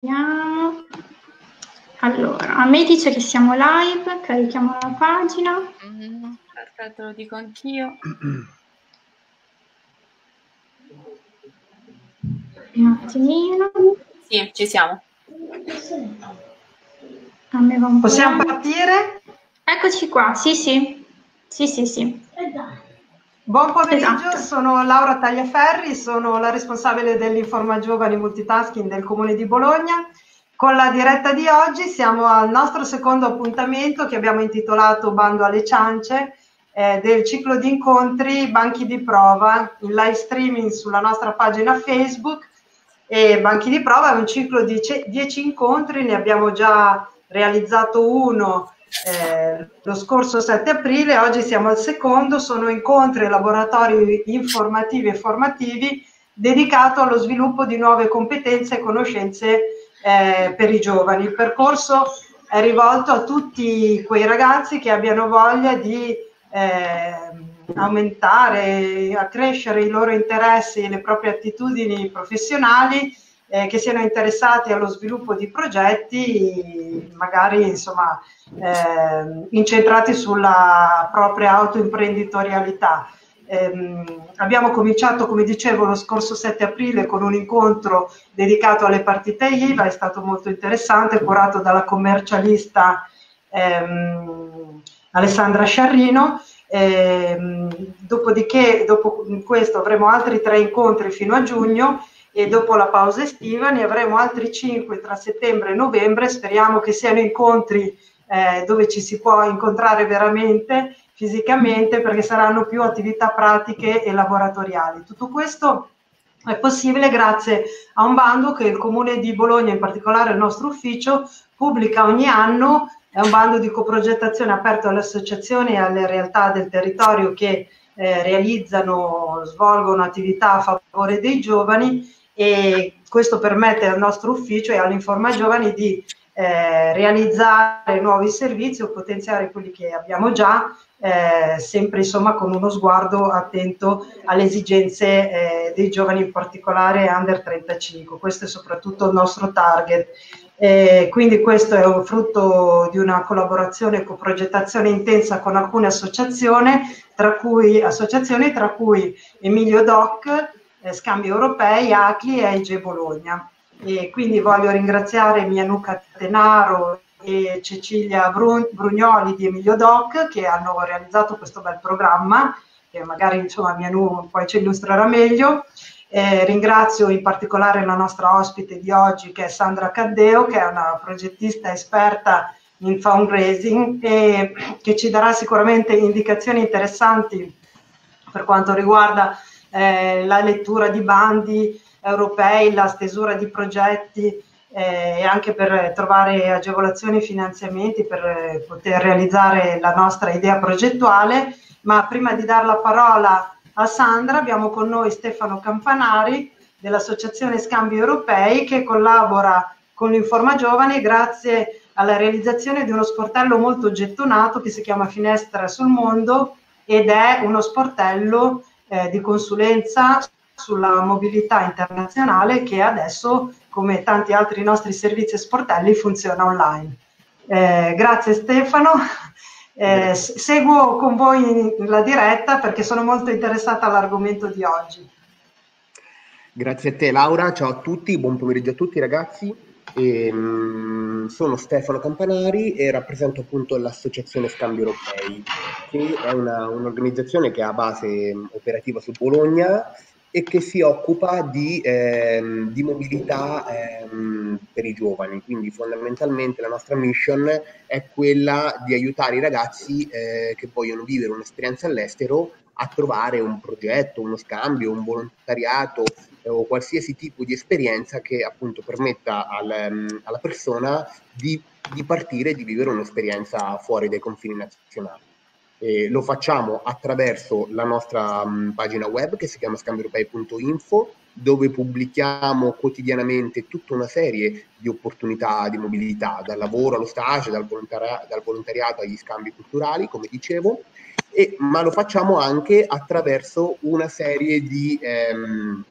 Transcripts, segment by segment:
Vediamo. Allora, a me dice che siamo live, carichiamo la pagina. Mm, aspetta, lo dico anch'io. Un attimino. Sì, ci siamo. A me va un Possiamo po'. partire? Eccoci qua, sì, sì. Sì, sì, sì. Buon pomeriggio, Esatto. sono Laura Tagliaferri, sono la responsabile dell'Informa Giovani Multitasking del Comune di Bologna. Con la diretta di oggi siamo al nostro secondo appuntamento che abbiamo intitolato Bando alle ciance eh, del ciclo di incontri Banchi di Prova in live streaming sulla nostra pagina Facebook. E Banchi di Prova è un ciclo di 10 incontri, ne abbiamo già realizzato uno eh, lo scorso 7 aprile, oggi siamo al secondo, sono incontri e laboratori informativi e formativi dedicato allo sviluppo di nuove competenze e conoscenze eh, per i giovani. Il percorso è rivolto a tutti quei ragazzi che abbiano voglia di eh, aumentare, accrescere i loro interessi e le proprie attitudini professionali eh, che siano interessati allo sviluppo di progetti magari insomma eh, incentrati sulla propria autoimprenditorialità. Eh, abbiamo cominciato, come dicevo, lo scorso 7 aprile con un incontro dedicato alle partite IVA, è stato molto interessante, curato dalla commercialista ehm, Alessandra Sciarrino. Ehm, dopodiché, dopo questo, avremo altri tre incontri fino a giugno e dopo la pausa estiva ne avremo altri cinque tra settembre e novembre. Speriamo che siano incontri eh, dove ci si può incontrare veramente fisicamente perché saranno più attività pratiche e laboratoriali. Tutto questo è possibile grazie a un bando che il Comune di Bologna, in particolare il nostro ufficio, pubblica ogni anno. È un bando di coprogettazione aperto alle associazioni e alle realtà del territorio che eh, realizzano, svolgono attività a favore dei giovani e questo permette al nostro ufficio e all'Informa Giovani di eh, realizzare nuovi servizi o potenziare quelli che abbiamo già, eh, sempre insomma con uno sguardo attento alle esigenze eh, dei giovani, in particolare under 35. Questo è soprattutto il nostro target. Eh, quindi questo è un frutto di una collaborazione e coprogettazione intensa con alcune associazioni, tra cui, associazioni, tra cui Emilio Doc, Scambi Europei, ACLI e AIG Bologna. E quindi voglio ringraziare Mianuca Tenaro e Cecilia Brugnoli di Emilio Doc che hanno realizzato questo bel programma, che magari insomma Mianu poi ci illustrerà meglio. Eh, ringrazio in particolare la nostra ospite di oggi che è Sandra Caddeo, che è una progettista esperta in fundraising e che ci darà sicuramente indicazioni interessanti per quanto riguarda eh, la lettura di bandi europei, la stesura di progetti eh, e anche per trovare agevolazioni e finanziamenti per eh, poter realizzare la nostra idea progettuale. Ma prima di dare la parola a Sandra abbiamo con noi Stefano Campanari dell'Associazione Scambi Europei che collabora con l'Informa Giovani grazie alla realizzazione di uno sportello molto gettonato che si chiama Finestra sul Mondo ed è uno sportello eh, di consulenza sulla mobilità internazionale che adesso, come tanti altri nostri servizi e sportelli, funziona online. Eh, grazie Stefano. Eh, seguo con voi la diretta perché sono molto interessata all'argomento di oggi. Grazie a te Laura, ciao a tutti, buon pomeriggio a tutti ragazzi. E, um, sono Stefano Campanari e rappresento appunto l'associazione Scambi Europei, che è una, un'organizzazione che ha base operativa su Bologna e che si occupa di, ehm, di mobilità ehm, per i giovani. Quindi fondamentalmente la nostra mission è quella di aiutare i ragazzi eh, che vogliono vivere un'esperienza all'estero a trovare un progetto, uno scambio, un volontariato o qualsiasi tipo di esperienza che appunto permetta al, um, alla persona di, di partire e di vivere un'esperienza fuori dai confini nazionali. Eh, lo facciamo attraverso la nostra mh, pagina web che si chiama scambioeuropei.info dove pubblichiamo quotidianamente tutta una serie di opportunità di mobilità, dal lavoro allo stage, dal, volontaria- dal volontariato agli scambi culturali, come dicevo, e, ma lo facciamo anche attraverso una serie di, ehm,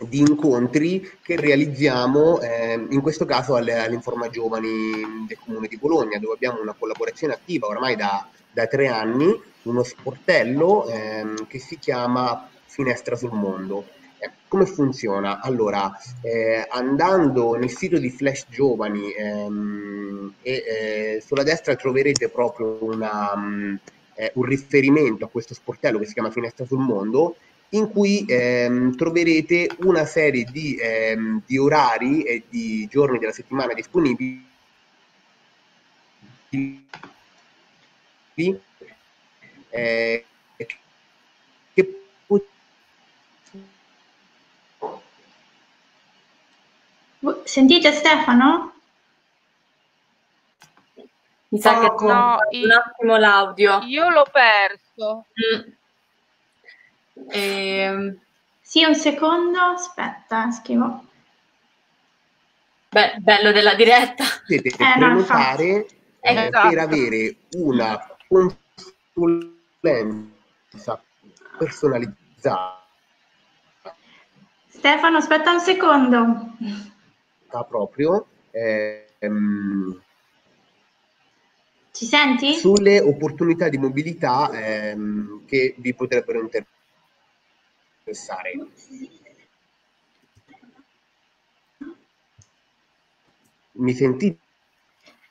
di incontri che realizziamo eh, in questo caso all'Informa Giovani del Comune di Bologna, dove abbiamo una collaborazione attiva ormai da, da tre anni, uno sportello ehm, che si chiama Finestra sul Mondo. Eh, come funziona? Allora, eh, andando nel sito di Flash Giovani ehm, e eh, sulla destra troverete proprio una, um, un riferimento a questo sportello che si chiama Finestra sul Mondo in cui ehm, troverete una serie di, ehm, di, orari e di giorni della settimana disponibili eh, che Sentite Stefano? Mi sa che no, un attimo l'audio. Io l'ho perso. Mm. Eh, sì, un secondo, aspetta, scrivo. Beh, bello della diretta. Potete eh, prenotare no, eh, esatto. per avere una consulenza personalizzata. Stefano, aspetta un secondo. Proprio. Ehm, Ci senti? Sulle opportunità di mobilità ehm, che vi potrebbero interessare pensare. Mi sentite?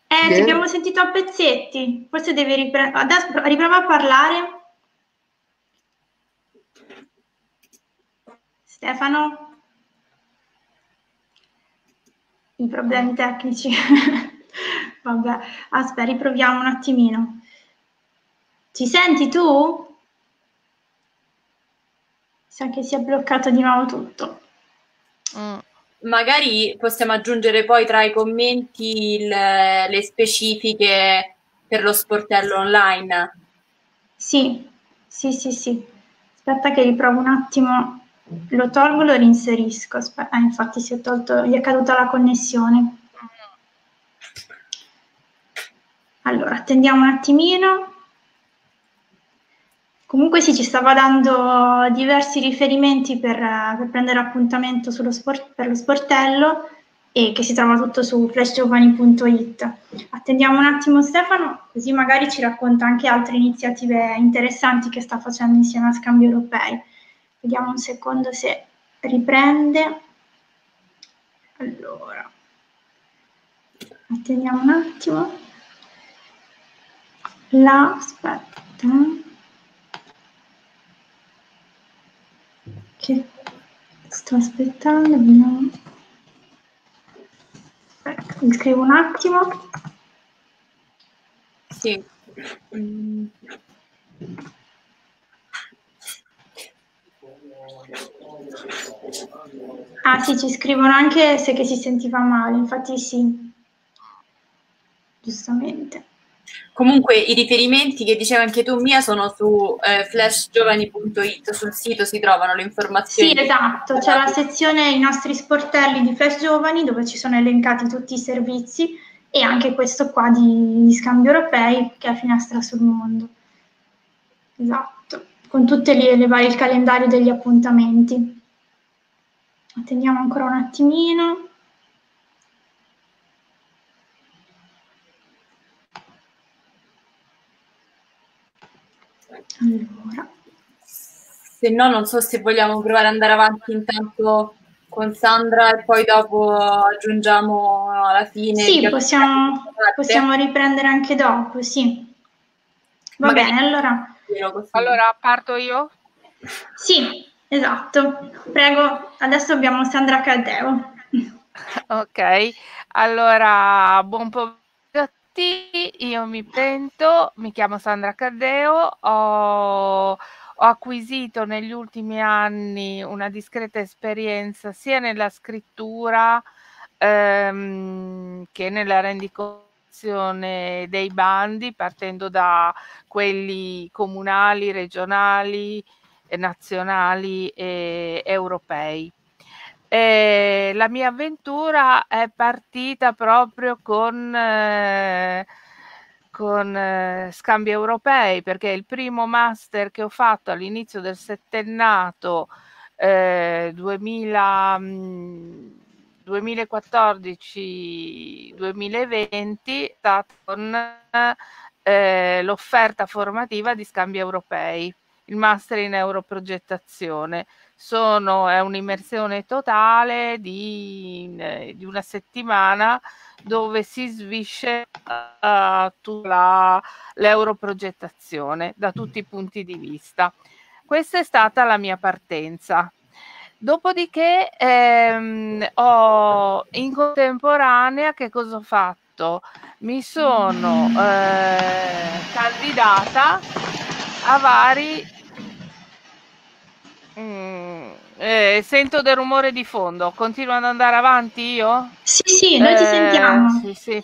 Eh, ti abbiamo sentito a pezzetti. Forse devi riprendere. Adesso riprova a parlare. Stefano? I problemi tecnici. Vabbè, aspetta, riproviamo un attimino. Ci senti tu? Sa che si è bloccato di nuovo tutto. Mm. Magari possiamo aggiungere poi tra i commenti il, le specifiche per lo sportello online. Sì, sì, sì, sì. Aspetta che riprovo un attimo. Lo tolgo, lo reinserisco. Aspetta. Ah, infatti si è tolto, gli è caduta la connessione. Allora, attendiamo un attimino. Comunque sì, ci stava dando diversi riferimenti per, per prendere appuntamento sport, per lo sportello e che si trova tutto su flashgiovani.it. Attendiamo un attimo Stefano, così magari ci racconta anche altre iniziative interessanti che sta facendo insieme a Scambi Europei. Vediamo un secondo se riprende. Allora, attendiamo un attimo. La, aspetta che sto aspettando, vediamo. Ecco, mi scrivo un attimo. Sì. Ah sì, ci scrivono anche se che si sentiva male, infatti sì, giustamente. Comunque i riferimenti che dicevi anche tu, Mia, sono su eh, flashgiovani.it, sul sito si trovano le informazioni. Sì, esatto, c'è la sezione I nostri sportelli di Flash Giovani dove ci sono elencati tutti i servizi e anche questo qua di, di scambio europei che è Finestra sul Mondo. Esatto, con tutte le, le varie, il calendario degli appuntamenti. Attendiamo ancora un attimino. Allora. Se no, non so se vogliamo provare ad andare avanti intanto con Sandra e poi dopo aggiungiamo alla fine. Sì, possiamo, possiamo, riprendere anche dopo, sì. Va Magari bene, allora. Allora parto io? Sì, esatto. Prego, adesso abbiamo Sandra Caldeo. Ok, allora buon pomeriggio tutti, io mi presento, mi chiamo Sandra Caddeo, ho, ho acquisito negli ultimi anni una discreta esperienza sia nella scrittura ehm, che nella rendicontazione dei bandi, partendo da quelli comunali, regionali, nazionali e europei. E la mia avventura è partita proprio con, eh, con eh, scambi europei perché il primo master che ho fatto all'inizio del settennato eh, 2000, 2014-2020 con eh, l'offerta formativa di scambi europei, il master in europrogettazione. Sono, è un'immersione totale di, di una settimana dove si svisce uh, tutta l'europrogettazione da tutti i punti di vista. Questa è stata la mia partenza. Dopodiché ehm, ho in contemporanea che cosa ho fatto? Mi sono eh, candidata a vari Mm, eh, sento del rumore di fondo. Continuo ad andare avanti io? Sì, sì, noi eh, ti sentiamo. Sì, sì.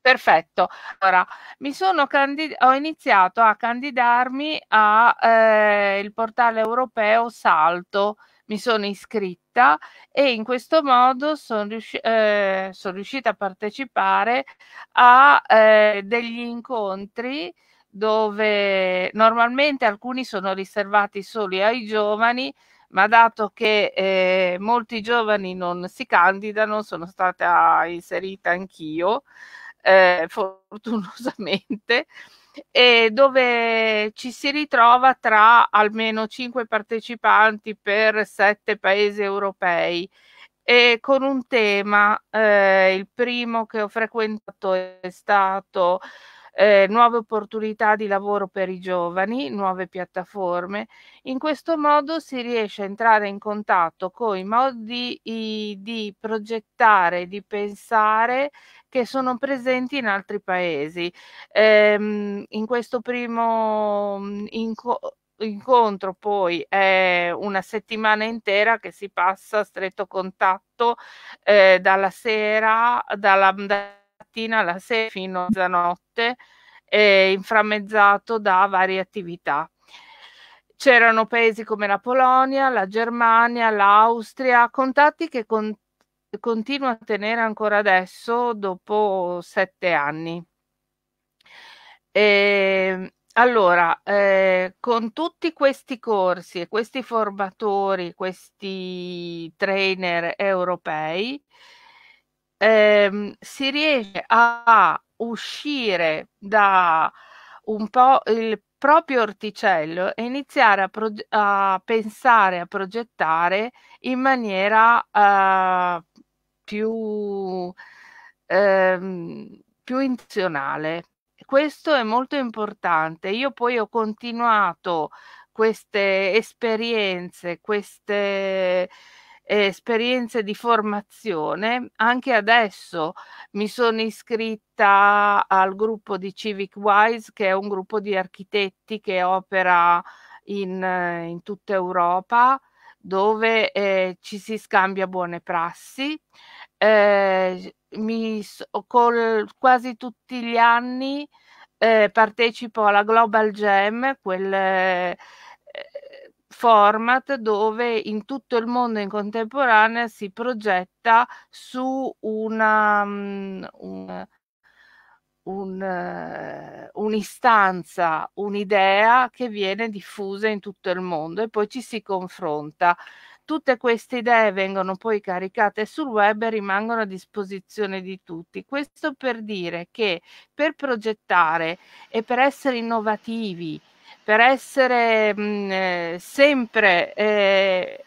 Perfetto. Allora, mi sono candid- ho iniziato a candidarmi al eh, portale europeo Salto. Mi sono iscritta e in questo modo sono, riusci- eh, sono riuscita a partecipare a eh, degli incontri dove normalmente alcuni sono riservati solo ai giovani, ma dato che eh, molti giovani non si candidano, sono stata inserita anch'io, eh, fortunosamente, e dove ci si ritrova tra almeno cinque partecipanti per sette paesi europei. E con un tema, eh, il primo che ho frequentato è stato eh, nuove opportunità di lavoro per i giovani, nuove piattaforme. In questo modo si riesce a entrare in contatto con i modi i, di progettare, di pensare che sono presenti in altri paesi. Eh, in questo primo mm, incontro incontro poi è una settimana intera che si passa a stretto contatto eh, dalla sera, dalla, mattina alla sera fino a mezzanotte, eh, inframmezzato da varie attività. C'erano paesi come la Polonia, la Germania, l'Austria, contatti che con- continuo a tenere ancora adesso dopo sette anni. E, ehm, allora, eh, con tutti questi corsi e questi formatori, questi trainer europei, ehm, si riesce a uscire da un po' il proprio orticello e iniziare a, proge- a pensare, a progettare in maniera uh, più, ehm, più intenzionale. Questo è molto importante. Io poi ho continuato queste esperienze, queste esperienze di formazione. Anche adesso mi sono iscritta al gruppo di Civic Wise, che è un gruppo di architetti che opera in, in tutta Europa, dove eh, ci si scambia buone prassi. Eh, mi, col, quasi tutti gli anni eh, partecipo alla Global Jam, quel eh, format dove in tutto il mondo in contemporanea si progetta su una, um, un, un, uh, un'istanza, un'idea che viene diffusa in tutto il mondo e poi ci si confronta. Tutte queste idee vengono poi caricate sul web e rimangono a disposizione di tutti. Questo per dire che per progettare e per essere innovativi, per essere mh, mm, eh, sempre eh,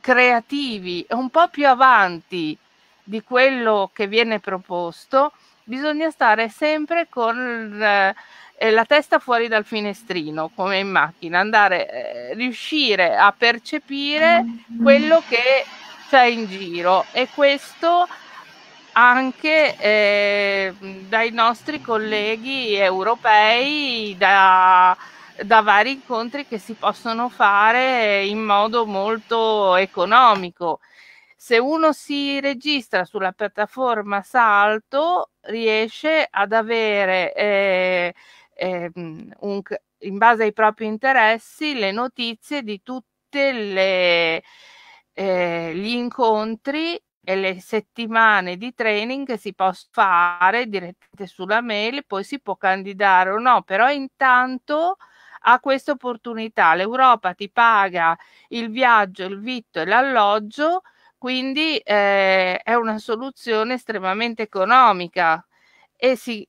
creativi e un po' più avanti di quello che viene proposto, bisogna stare sempre con eh, la testa fuori dal finestrino, come in macchina, andare, eh, riuscire a percepire quello che c'è in giro e questo anche eh, dai nostri colleghi europei, da, da vari incontri che si possono fare in modo molto economico. Se uno si registra sulla piattaforma Salto, riesce ad avere eh, eh, un, in base ai propri interessi le notizie di tutti eh, gli incontri e le settimane di training che si possono fare direttamente sulla mail, poi si può candidare o no, però intanto ha questa opportunità. L'Europa ti paga il viaggio, il vitto e l'alloggio, quindi eh, è una soluzione estremamente economica e si,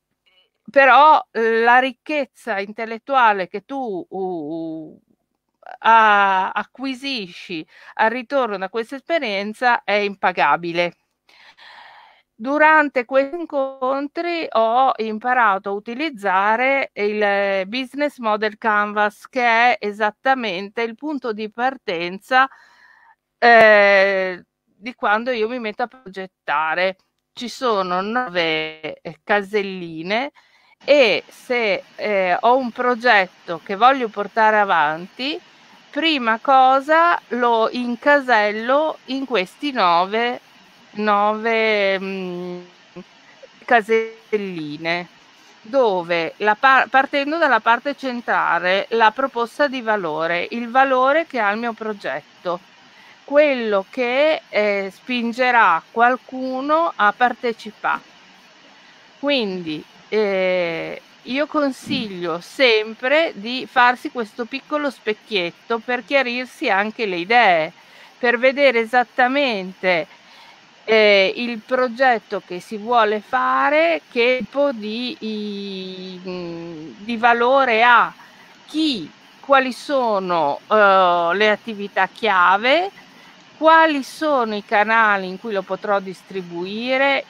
però la ricchezza intellettuale che tu uh, acquisisci al ritorno da questa esperienza è impagabile. Durante questi incontri ho imparato a utilizzare il business model canvas che è esattamente il punto di partenza eh, di quando io mi metto a progettare. Ci sono nove caselline e se eh, ho un progetto che voglio portare avanti, prima cosa lo incasello in questi nove, nove mh, mm, caselline dove par- partendo dalla parte centrale la proposta di valore, il valore che ha il mio progetto, quello che eh, spingerà qualcuno a partecipare. Quindi eh, io consiglio sempre di farsi questo piccolo specchietto per chiarirsi anche le idee, per vedere esattamente eh, il progetto che si vuole fare, che tipo di, i, di valore ha, chi, quali sono uh, le attività chiave, quali sono i canali in cui lo potrò distribuire,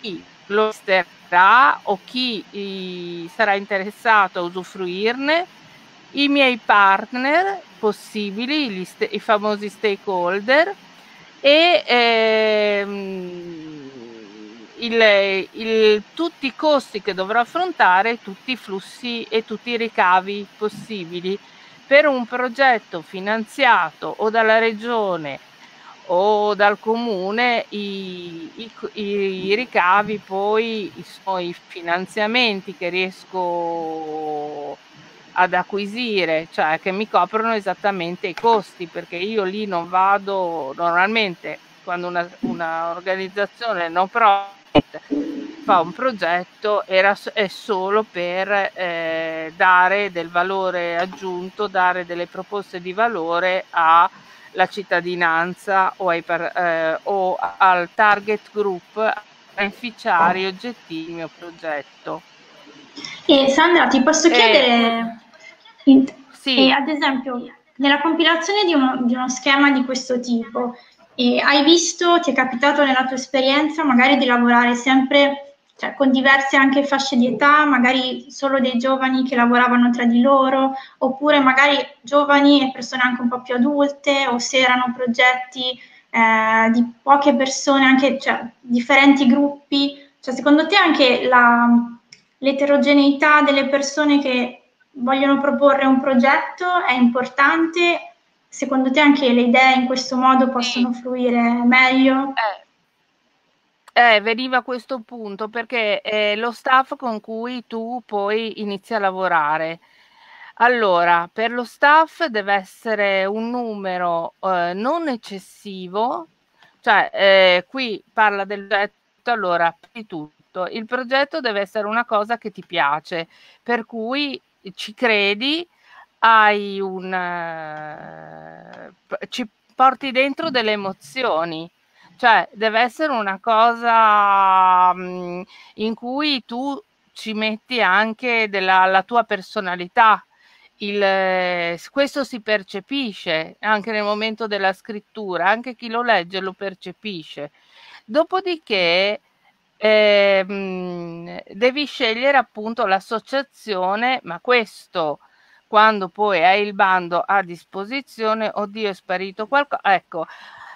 chi lo esterrà o chi i, sarà interessato a usufruirne, i miei partner possibili, st- i famosi stakeholder e ehm, il, il, tutti i costi che dovrò affrontare, tutti i flussi e tutti i ricavi possibili per un progetto finanziato o dalla regione o dal comune i, i, i ricavi poi sono i finanziamenti che riesco ad acquisire, cioè che mi coprono esattamente i costi, perché io lì non vado normalmente quando una, una organizzazione non profit fa un progetto era, è solo per eh, dare del valore aggiunto, dare delle proposte di valore a la cittadinanza o, ai, eh, o al target group beneficiari oggettivi del mio progetto. E Sandra, ti posso chiedere, in, sì. ad esempio, nella compilazione di uno, di uno schema di questo tipo, eh, hai visto, ti è capitato nella tua esperienza magari di lavorare sempre cioè, con diverse anche fasce di età, magari solo dei giovani che lavoravano tra di loro, oppure magari giovani e persone anche un po' più adulte, o se erano progetti eh, di poche persone, anche cioè, differenti gruppi. Cioè, secondo te anche la, l'eterogeneità delle persone che vogliono proporre un progetto è importante? Secondo te anche le idee in questo modo possono fluire meglio? Eh eh, veniva a questo punto perché è lo staff con cui tu poi inizi a lavorare. Allora, per lo staff deve essere un numero eh, non eccessivo, cioè eh, qui parla del progetto, allora, di tutto. Il progetto deve essere una cosa che ti piace, per cui ci credi, hai un... Eh, ci porti dentro delle emozioni cioè, deve essere una cosa mhmm, in cui tu ci metti anche della, la tua personalità. Il, questo si percepisce anche nel momento della scrittura, anche chi lo legge lo percepisce. Dopodiché eh, mh, devi scegliere appunto l'associazione, ma questo quando poi hai il bando a disposizione, oddio è sparito qualcosa, ecco,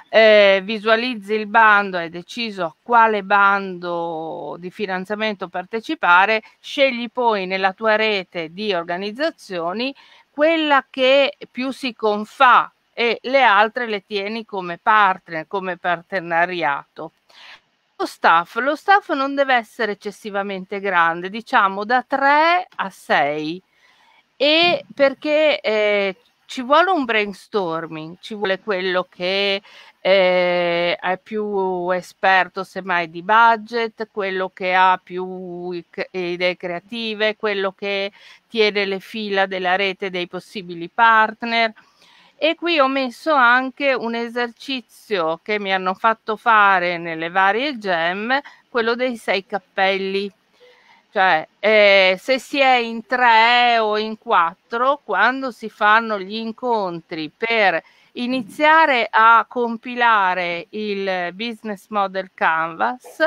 eh, visualizzi il bando, hai deciso a quale bando di finanziamento partecipare, scegli poi nella tua rete di organizzazioni quella che più si confà e le altre le tieni come partner, come partenariato. Lo staff, lo staff non deve essere eccessivamente grande, diciamo da 3 a 6 e perché eh, ci vuole un brainstorming, ci vuole quello che eh, è più esperto semmai di budget, quello che ha più idee creative, quello che tiene le fila della rete dei possibili partner. E qui ho messo anche un esercizio che mi hanno fatto fare nelle varie gem, quello dei sei cappelli. Cioè, eh, se si è in tre o in quattro, quando si fanno gli incontri per iniziare a compilare il business model canvas,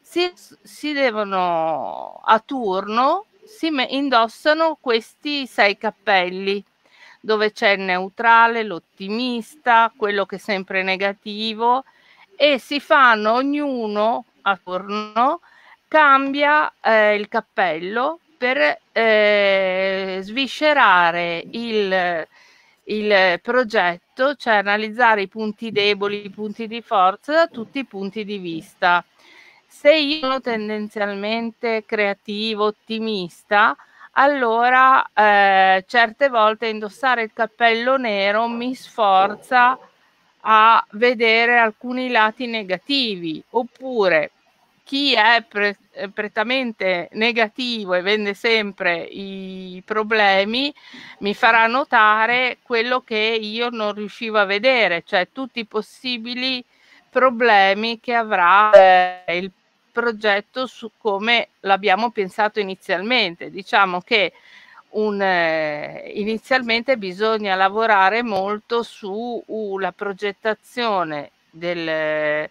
si, si devono a turno, si indossano questi sei cappelli dove c'è il neutrale, l'ottimista, quello che è sempre negativo e si fanno ognuno a turno cambia eh, il cappello per eh, sviscerare il, il progetto, cioè analizzare i punti deboli, i punti di forza da tutti i punti di vista. Se io sono tendenzialmente creativo, ottimista, allora eh, certe volte indossare il cappello nero mi sforza a vedere alcuni lati negativi oppure chi è pre- eh, prettamente negativo e vende sempre i problemi mi farà notare quello che io non riuscivo a vedere, cioè tutti i possibili problemi che avrà eh, il progetto su come l'abbiamo pensato inizialmente. Diciamo che un, eh, inizialmente bisogna lavorare molto sulla progettazione del eh,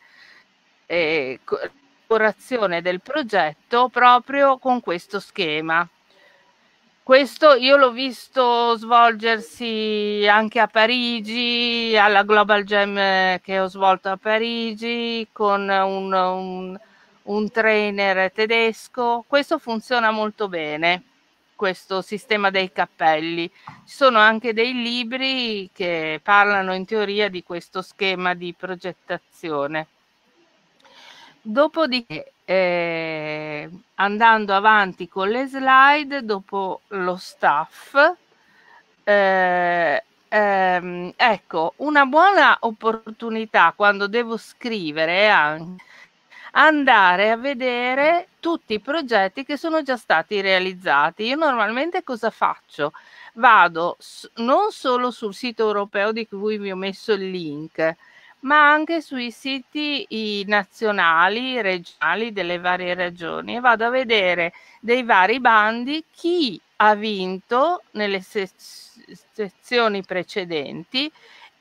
elaborazione del progetto proprio con questo schema. Questo io l'ho visto svolgersi anche a Parigi, alla Global Jam che ho svolto a Parigi con un, un, un trainer tedesco. Questo funziona molto bene, questo sistema dei cappelli. Ci sono anche dei libri che parlano in teoria di questo schema di progettazione. Dopodiché, eh, andando avanti con le slide, dopo lo staff, eh, ehm, ecco, una buona opportunità quando devo scrivere è anche andare a vedere tutti i progetti che sono già stati realizzati. Io normalmente cosa faccio? Vado non solo sul sito europeo di cui vi ho messo il link, ma anche sui siti nazionali, regionali delle varie regioni e vado a vedere dei vari bandi chi ha vinto nelle se- sezioni precedenti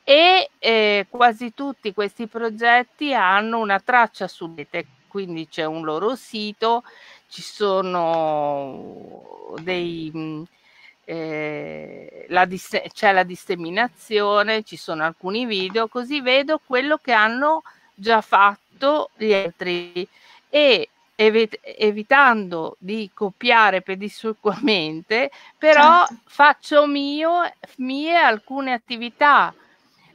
e eh, quasi tutti questi progetti hanno una traccia su rete, quindi c'è un loro sito, ci sono dei eh, la dis- c'è la disseminazione, ci sono alcuni video, così vedo quello che hanno già fatto gli altri e evi- evitando di copiare pedissequamente, però certo. faccio mio, mie alcune attività,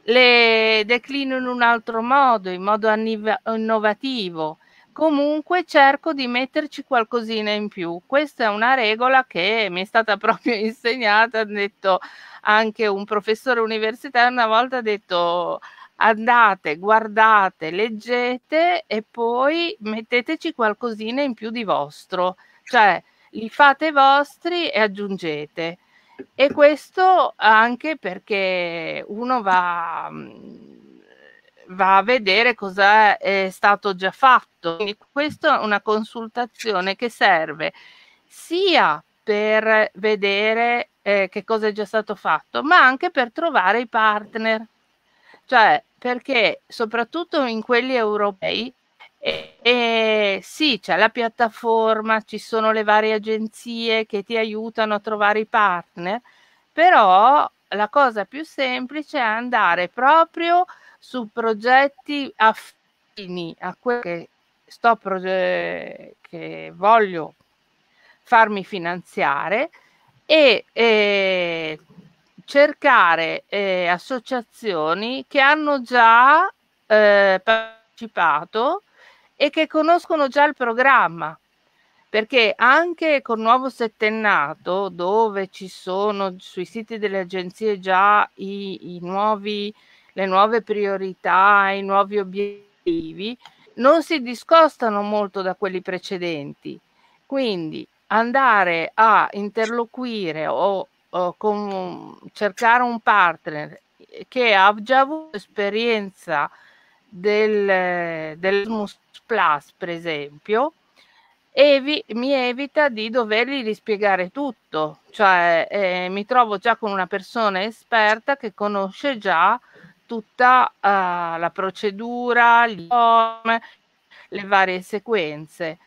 le declino in un altro modo, in modo innovativo comunque cerco di metterci qualcosina in più. Questa è una regola che mi è stata proprio insegnata, ha detto anche un professore universitario una volta ha detto andate, guardate, leggete e poi metteteci qualcosina in più di vostro, cioè li fate vostri e aggiungete. E questo anche perché uno va va a vedere cosa è stato già fatto. Quindi questa è una consultazione che serve sia per vedere eh, che cosa è già stato fatto, ma anche per trovare i partner. Cioè, perché soprattutto in quelli europei, eh, eh, sì, c'è la piattaforma, ci sono le varie agenzie che ti aiutano a trovare i partner, però la cosa più semplice è andare proprio su progetti affini a quello che proge- che voglio farmi finanziare e eh, cercare eh, associazioni che hanno già eh, partecipato e che conoscono già il programma perché anche col nuovo settennato, dove ci sono sui siti delle agenzie già i, i nuovi, le nuove priorità, i nuovi obiettivi, non si discostano molto da quelli precedenti. Quindi andare a interloquire o, o con, cercare un partner che ha già avuto esperienza del, dell'Erasmus Plus, per esempio, evi- mi evita di dovergli rispiegare tutto, cioè eh, mi trovo già con una persona esperta che conosce già tutta uh, la procedura, le varie sequenze.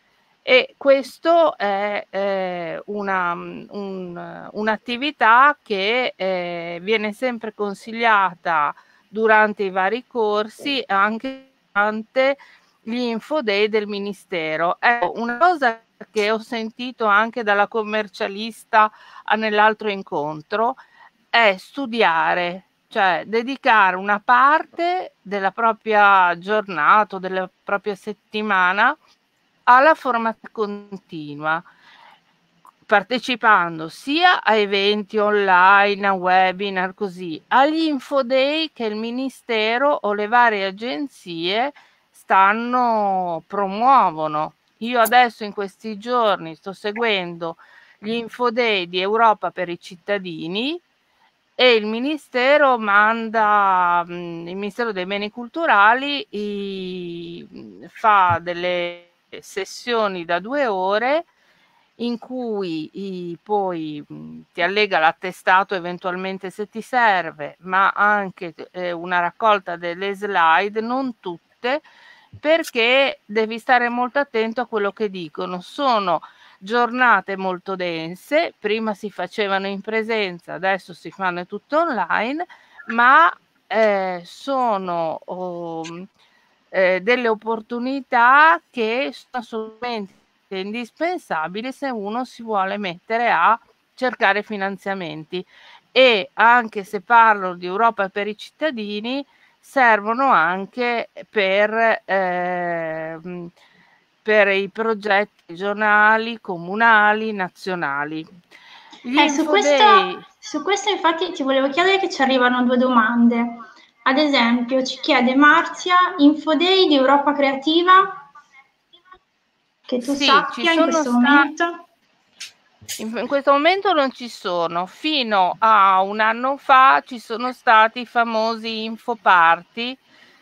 E questo è eh, una, un, un'attività che eh, viene sempre consigliata durante i vari corsi, anche durante gli info day del Ministero. È una cosa che ho sentito anche dalla commercialista nell'altro incontro è studiare, cioè dedicare una parte della propria giornata, della propria settimana alla formazione continua, partecipando sia a eventi online, a webinar, così, agli info day che il Ministero o le varie agenzie stanno promuovono. Io adesso in questi giorni sto seguendo gli info day di Europa per i cittadini e il Ministero manda, il Ministero dei Beni Culturali i, fa delle sessioni da due ore in cui i, poi mh, ti allega l'attestato eventualmente se ti serve, ma anche eh, una raccolta delle slide, non tutte, perché devi stare molto attento a quello che dicono. Sono giornate molto dense, prima si facevano in presenza, adesso si fanno tutto online, ma eh, sono oh, eh, delle opportunità che sono assolutamente indispensabili se uno si vuole mettere a cercare finanziamenti e anche se parlo di Europa per i cittadini servono anche per, eh, per i progetti regionali, comunali, nazionali. Eh, su, questo, su questo infatti ti volevo chiedere che ci arrivano due domande. Ad esempio, ci chiede Marzia, Infoday di Europa Creativa, che tu sì, sappia in questo sta... momento. In, questo momento non ci sono. Fino a un anno fa ci sono stati i famosi infoparty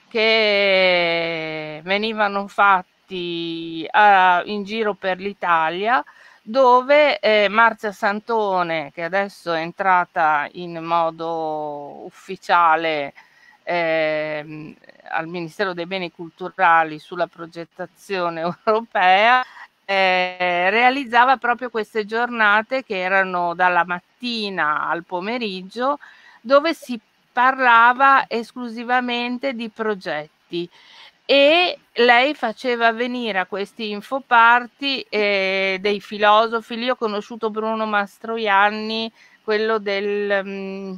che venivano fatti uh, in giro per l'Italia dove eh, Marzia Santone, che adesso è entrata in modo ufficiale eh, al Ministero dei Beni Culturali sulla progettazione europea, eh, realizzava proprio queste giornate che erano dalla mattina al pomeriggio, dove si parlava esclusivamente di progetti e lei faceva venire a questi infoparti eh, dei filosofi. Lì ho conosciuto Bruno Mastroianni, quello del... Mh, mm,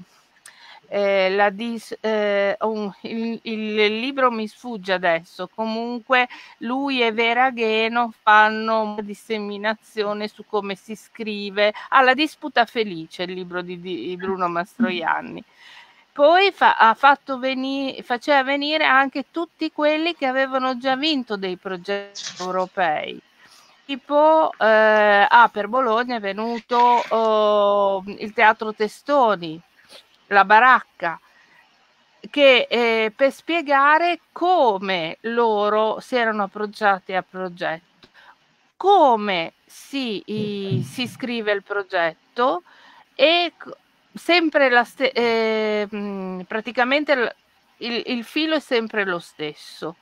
eh, dis, eh, un, il, il, libro mi sfugge adesso, comunque lui e Vera Gheno fanno una disseminazione su come si scrive, alla ah, disputa felice il libro di, di Bruno Mastroianni. Poi fa, ha fatto venire, faceva venire anche tutti quelli che avevano già vinto dei progetti europei. Tipo eh, ah, per Bologna è venuto oh, il teatro Testoni la baracca, che eh, per spiegare come loro si erano approcciati al progetto, come si, i, si scrive il progetto e sempre la st- eh, praticamente il, il, filo è sempre lo stesso.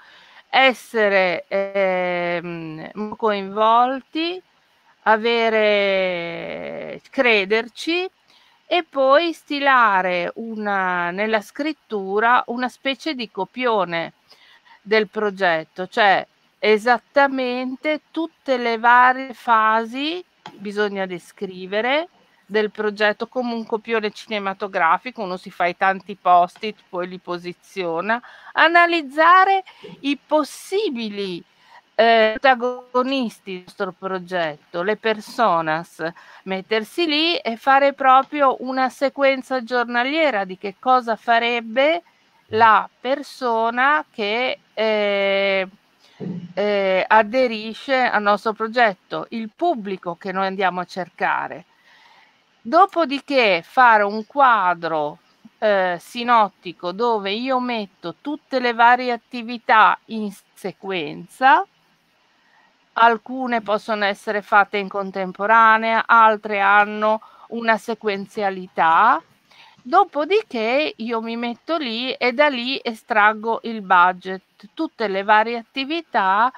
Essere eh, coinvolti avere crederci e poi stilare una, nella scrittura una specie di copione del progetto, cioè esattamente tutte le varie fasi bisogna descrivere del progetto come un copione cinematografico, uno si fa i tanti post-it, poi li posiziona, analizzare i possibili eh, protagonisti del nostro progetto, le personas, mettersi lì e fare proprio una sequenza giornaliera di che cosa farebbe la persona che eh, eh, aderisce al nostro progetto, il pubblico che noi andiamo a cercare. Dopodiché fare un quadro eh, sinottico dove io metto tutte le varie attività in sequenza alcune possono essere fatte in contemporanea, altre hanno una sequenzialità. Dopodiché io mi metto lì e da lì estraggo il budget, tutte le varie attività,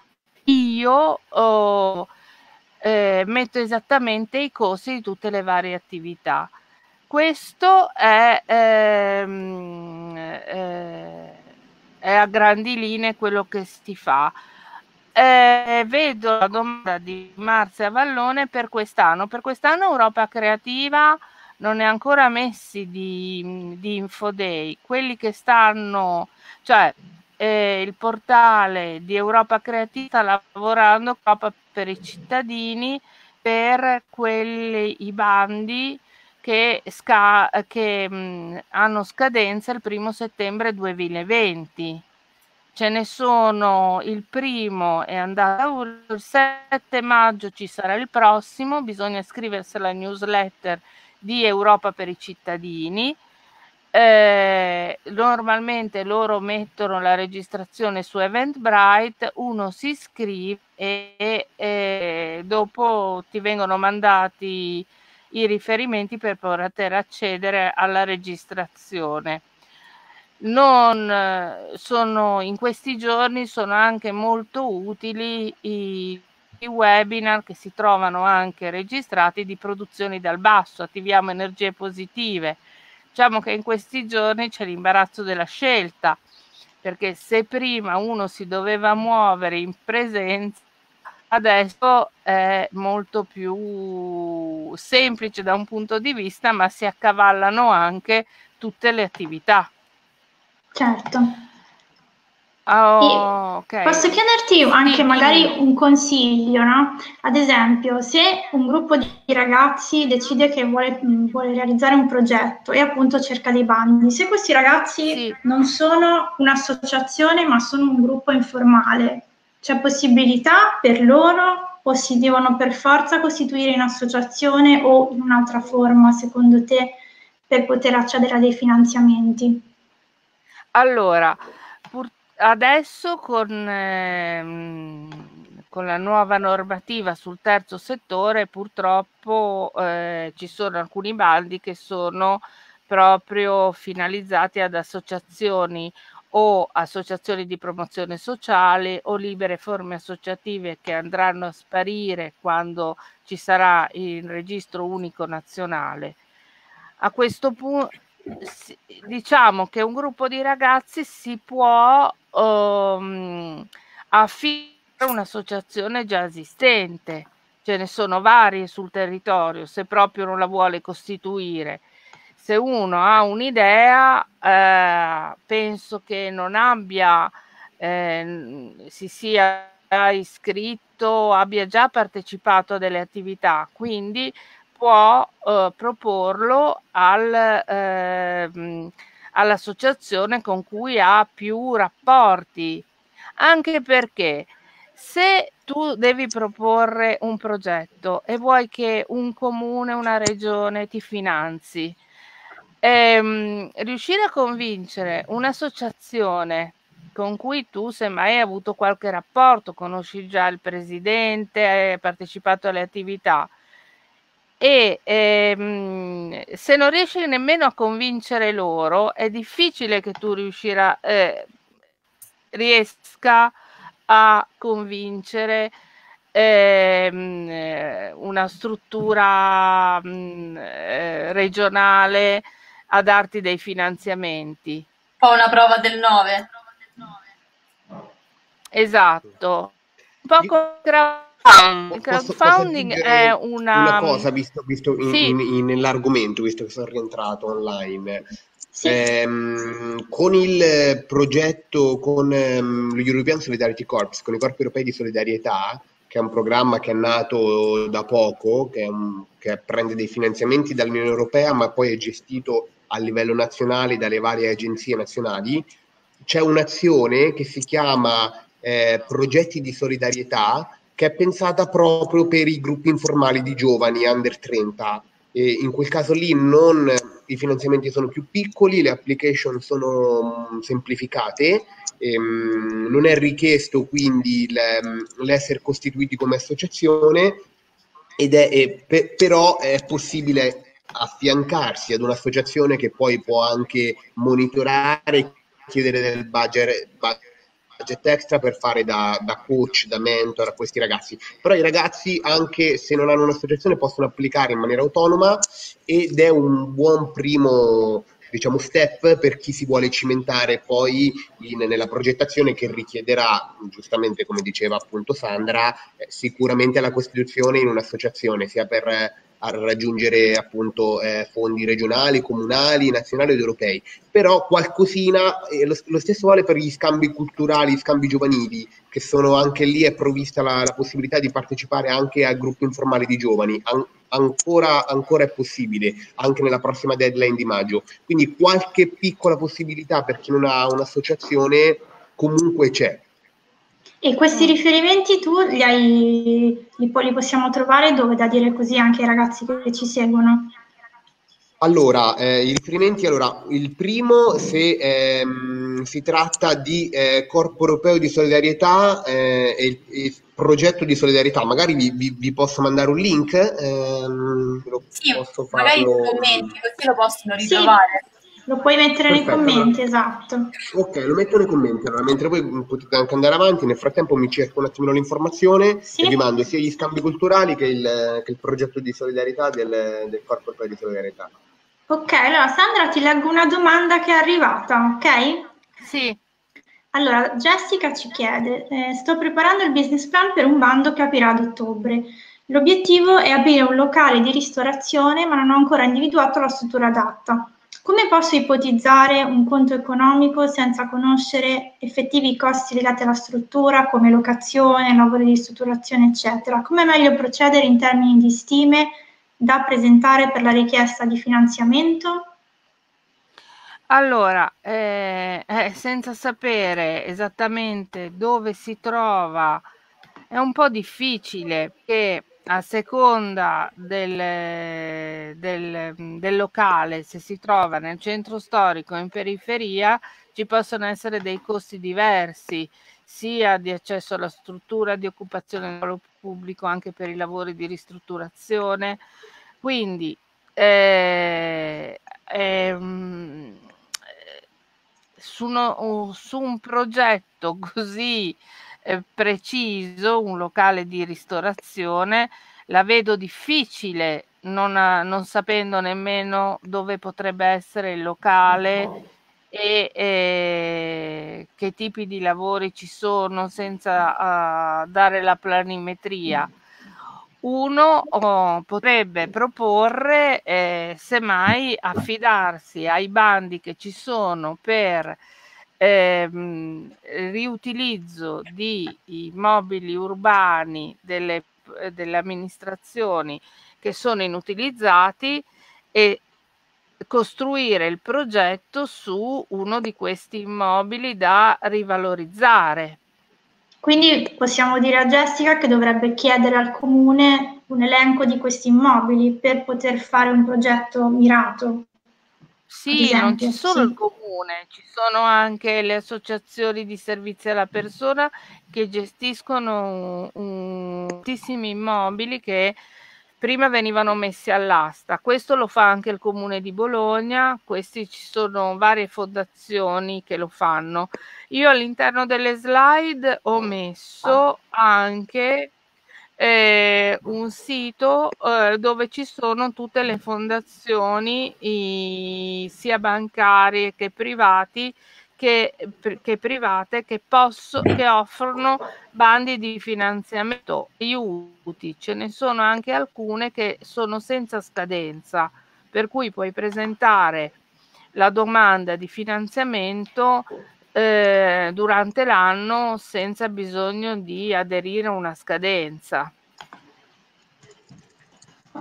io oh, eh, metto esattamente i costi di tutte le varie attività. Questo è, ehm, eh, è a grandi linee quello che si fa. Eh, vedo la domanda di Marzia Vallone per quest'anno. Per quest'anno Europa Creativa non è ancora messi di, di Infoday. Quelli che stanno, cioè eh, il portale di Europa Creativa sta lavorando proprio per i cittadini per quelli, i bandi che, sca- che mh, hanno scadenza il primo settembre 2020 ce ne sono il primo è andato il 7 maggio ci sarà il prossimo bisogna iscriversi alla newsletter di Europa per i cittadini. Eh, normalmente loro mettono la registrazione su Eventbrite uno si iscrive e, e dopo ti vengono mandati i riferimenti per poter accedere alla registrazione non sono in questi giorni sono anche molto utili i, i, webinar che si trovano anche registrati di produzioni dal basso, attiviamo energie positive. Diciamo che in questi giorni c'è l'imbarazzo della scelta, perché se prima uno si doveva muovere in presenza, adesso è molto più semplice da un punto di vista, ma si accavallano anche tutte le attività. Certo. Oh, okay. Posso chiederti anche sì, magari un consiglio, no? Ad esempio, se un gruppo di ragazzi decide che vuole, vuole realizzare un progetto e appunto cerca dei bandi, se questi ragazzi sì. non sono un'associazione ma sono un gruppo informale, c'è possibilità per loro o si devono per forza costituire in associazione o in un'altra forma, secondo te, per poter accedere a dei finanziamenti? Allora, pur- adesso con, ehm, con la nuova normativa sul terzo settore purtroppo eh, ci sono alcuni bandi che sono proprio finalizzati ad associazioni o associazioni di promozione sociale o libere forme associative che andranno a sparire quando ci sarà il registro unico nazionale. A questo punto diciamo che un gruppo di ragazzi si può um, affidare a un'associazione già esistente, ce ne sono varie sul territorio, se proprio non la vuole costituire. Se uno ha un'idea, eh, penso che non abbia, eh, si sia iscritto, abbia già partecipato a delle attività, quindi può eh, proporlo al, eh, all'associazione con cui ha più rapporti, anche perché se tu devi proporre un progetto e vuoi che un comune, una regione ti finanzi, ehm, riuscire a convincere un'associazione con cui tu semmai hai avuto qualche rapporto, conosci già il presidente, hai partecipato alle attività, e ehm, se non riesci nemmeno a convincere loro, è difficile che tu riuscirà, eh, riesca a convincere ehm, una struttura mh, mm, eh, regionale a darti dei finanziamenti. Fa una prova del 9. Esatto. Un po' come il crowdfunding posso è una... una cosa, visto, visto in, sì. in, in, nell'argomento, visto che sono rientrato online. Sì. Ehm, con il progetto con ehm, lo European Solidarity Corps, con i corpi europei di solidarietà, che è un programma che è nato da poco, che, un, che prende dei finanziamenti dall'Unione Europea, ma poi è gestito a livello nazionale dalle varie agenzie nazionali, c'è un'azione che si chiama eh, Progetti di solidarietà, che è pensata proprio per i gruppi informali di giovani under 30. E in quel caso lì non i finanziamenti sono più piccoli, le application sono mm, semplificate, ehm, non è richiesto quindi mm, l'essere costituiti come associazione, ed è, è pe, però è possibile affiancarsi ad un'associazione che poi può anche monitorare, chiedere del budget, budget extra per fare da, da, coach, da mentor a questi ragazzi. Però i ragazzi, anche se non hanno un'associazione, possono applicare in maniera autonoma ed è un buon primo diciamo, step per chi si vuole cimentare poi in, nella progettazione che richiederà, giustamente come diceva appunto Sandra, eh, sicuramente la costituzione in un'associazione, sia per a raggiungere appunto eh, fondi regionali, comunali, nazionali ed europei. Però qualcosina, eh, lo, lo, stesso vale per gli scambi culturali, gli scambi giovanili, che sono anche lì è provvista la, la possibilità di partecipare anche a gruppi informali di giovani. An- ancora, ancora è possibile, anche nella prossima deadline di maggio. Quindi qualche piccola possibilità per chi non ha un'associazione comunque c'è. E questi mm. riferimenti tu li, hai, li, li possiamo trovare dove da dire così anche ai ragazzi che ci seguono? Allora, eh, i riferimenti, allora, il primo se ehm, si tratta di eh, Corpo Europeo di Solidarietà eh, e il, progetto di solidarietà, magari vi, vi, vi posso mandare un link. Ehm, sì, magari nei commenti, così lo possono ritrovare. Sì. Lo puoi mettere Perfetto, nei commenti, allora. esatto. Ok, lo metto nei commenti, allora, mentre voi potete anche andare avanti, nel frattempo mi cerco un attimino l'informazione sì. e vi mando sia gli scambi culturali che il, che il progetto di solidarietà del, del Corpo Europeo di Solidarietà. Ok, allora Sandra ti leggo una domanda che è arrivata, ok? Sì. Allora, Jessica ci chiede, eh, sto preparando il business plan per un bando che aprirà ad ottobre. L'obiettivo è aprire un locale di ristorazione, ma non ho ancora individuato la struttura adatta. Come posso ipotizzare un conto economico senza conoscere effettivi costi legati alla struttura, come locazione, lavori di strutturazione, eccetera? Come è meglio procedere in termini di stime da presentare per la richiesta di finanziamento? Allora, eh, eh, senza sapere esattamente dove si trova, è un po' difficile che a seconda del, del, del, locale, se si trova nel centro storico o in periferia, ci possono essere dei costi diversi, sia di accesso alla struttura di occupazione del pubblico, anche per i lavori di ristrutturazione. Quindi eh, eh, su, uno, su un progetto così eh, preciso, un locale di ristorazione, la vedo difficile non, non sapendo nemmeno dove potrebbe essere il locale e eh, che tipi di lavori ci sono senza uh, dare la planimetria. Uno oh, potrebbe proporre, eh, semmai, affidarsi ai bandi che ci sono per ehm, riutilizzo di immobili urbani delle, delle amministrazioni che sono inutilizzati e costruire il progetto su uno di questi immobili da rivalorizzare. Quindi possiamo dire a Jessica che dovrebbe chiedere al comune un elenco di questi immobili per poter fare un progetto mirato. Sì, non ci solo sì. il comune, ci sono anche le associazioni di servizi alla persona che gestiscono tantissimi immobili che prima venivano messi all'asta. Questo lo fa anche il comune di Bologna, questi ci sono varie fondazioni che lo fanno. Io all'interno delle slide ho messo anche eh, un sito eh, dove ci sono tutte le fondazioni i, sia bancarie che privati che, che private che, posso, che offrono bandi di finanziamento aiuti. Ce ne sono anche alcune che sono senza scadenza per cui puoi presentare la domanda di finanziamento eh, durante l'anno senza bisogno di aderire a una scadenza.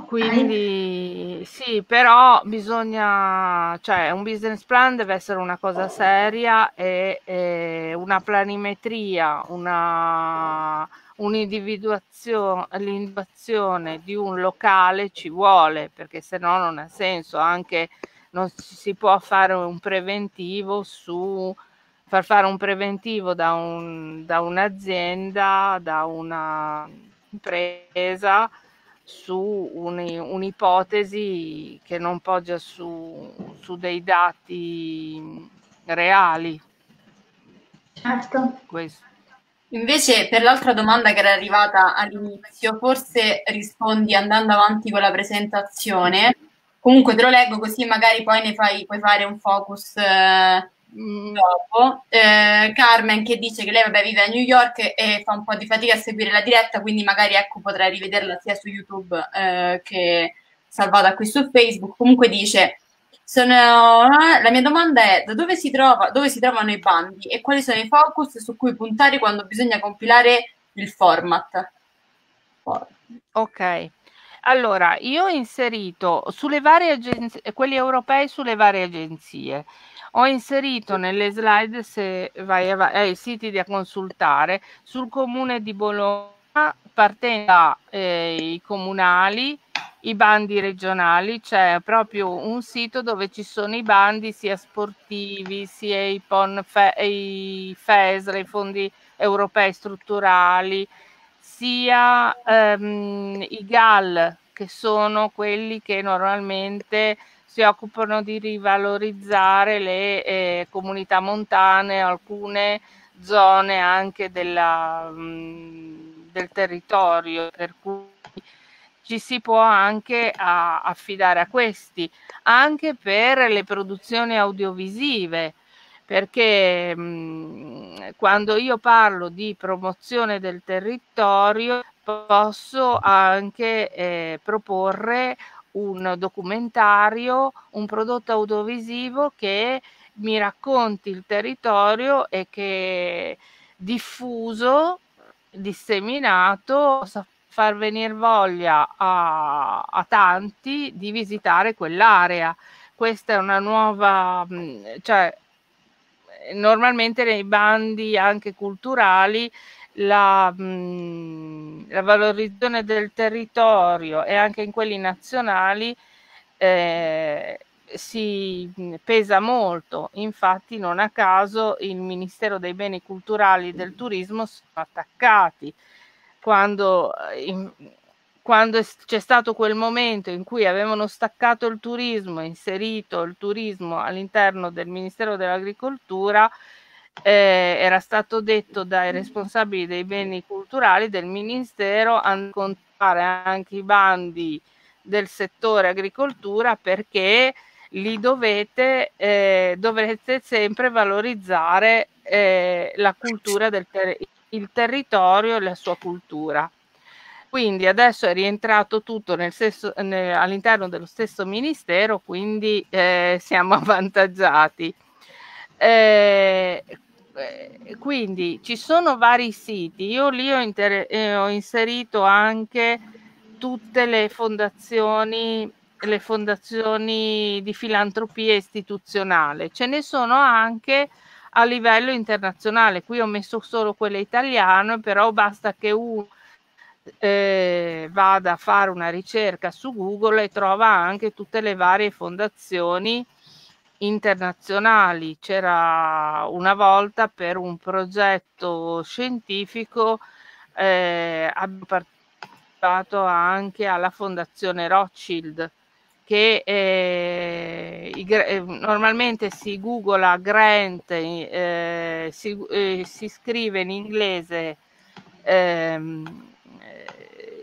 Quindi sì, però bisogna, cioè un business plan deve essere una cosa seria e, e una planimetria, una, un'individuazione, l'individuazione di un locale ci vuole perché se no non ha senso, anche non si può fare un preventivo su far fare un preventivo da, un, da un'azienda, da una impresa su un, un'ipotesi che non poggia su, su dei dati reali. Certo. Questo. Invece, per l'altra domanda che era arrivata all'inizio, forse rispondi andando avanti con la presentazione. Comunque te lo leggo così magari poi ne fai, puoi fare un focus eh, dopo. Eh, Carmen che dice che lei vabbè, vive a New York e fa un po' di fatica a seguire la diretta, quindi magari ecco potrai rivederla sia su YouTube eh, che salvata qui su Facebook. Comunque dice sono, la mia domanda è da dove si, trova, dove si trovano i bandi e quali sono i focus su cui puntare quando bisogna compilare il format? Ok, allora io ho inserito sulle varie agenzie, quelli europei sulle varie agenzie, ho inserito nelle slide, se vai ai eh, siti da consultare, sul comune di Bologna, partendo dai eh, comunali, i bandi regionali, c'è proprio un sito dove ci sono i bandi sia sportivi, sia i, PON, fe, i FES, i fondi europei strutturali, sia ehm, i GAL, che sono quelli che normalmente si occupano di rivalorizzare le eh, comunità montane, alcune zone anche della, mh, del territorio, per cui ci si può anche a, affidare a questi, anche per le produzioni audiovisive, perché mh, quando io parlo di promozione del territorio posso anche eh, proporre un documentario, un prodotto audiovisivo che mi racconti il territorio e che diffuso, disseminato, possa far venire voglia a, a tanti di visitare quell'area. Questa è una nuova, cioè normalmente nei bandi anche culturali la, mh, la valorizzazione del territorio e anche in quelli nazionali eh, si pesa molto. Infatti, non a caso il Ministero dei Beni Culturali e del Turismo sono attaccati quando, in, quando c'è stato quel momento in cui avevano staccato il turismo, inserito il turismo all'interno del Ministero dell'Agricoltura eh, era stato detto dai responsabili dei beni culturali del Ministero a contare anche i bandi del settore agricoltura perché li dovete, eh, dovete sempre valorizzare eh, la cultura del ter- il territorio e la sua cultura. Quindi adesso è rientrato tutto nel stesso, nel, all'interno dello stesso ministero, quindi eh, siamo avvantaggiati. Eh, quindi ci sono vari siti, io lì ho, inter- eh, ho inserito anche tutte le fondazioni, le fondazioni di filantropia istituzionale, ce ne sono anche a livello internazionale, qui ho messo solo quelle italiane, però basta che uno eh, vada a fare una ricerca su Google e trova anche tutte le varie fondazioni internazionali. C'era una volta per un progetto scientifico, eh, abbiamo partecipato anche alla Fondazione Rothschild che eh, eh, normalmente si googla grant, eh, si, eh, si, scrive in inglese ehm,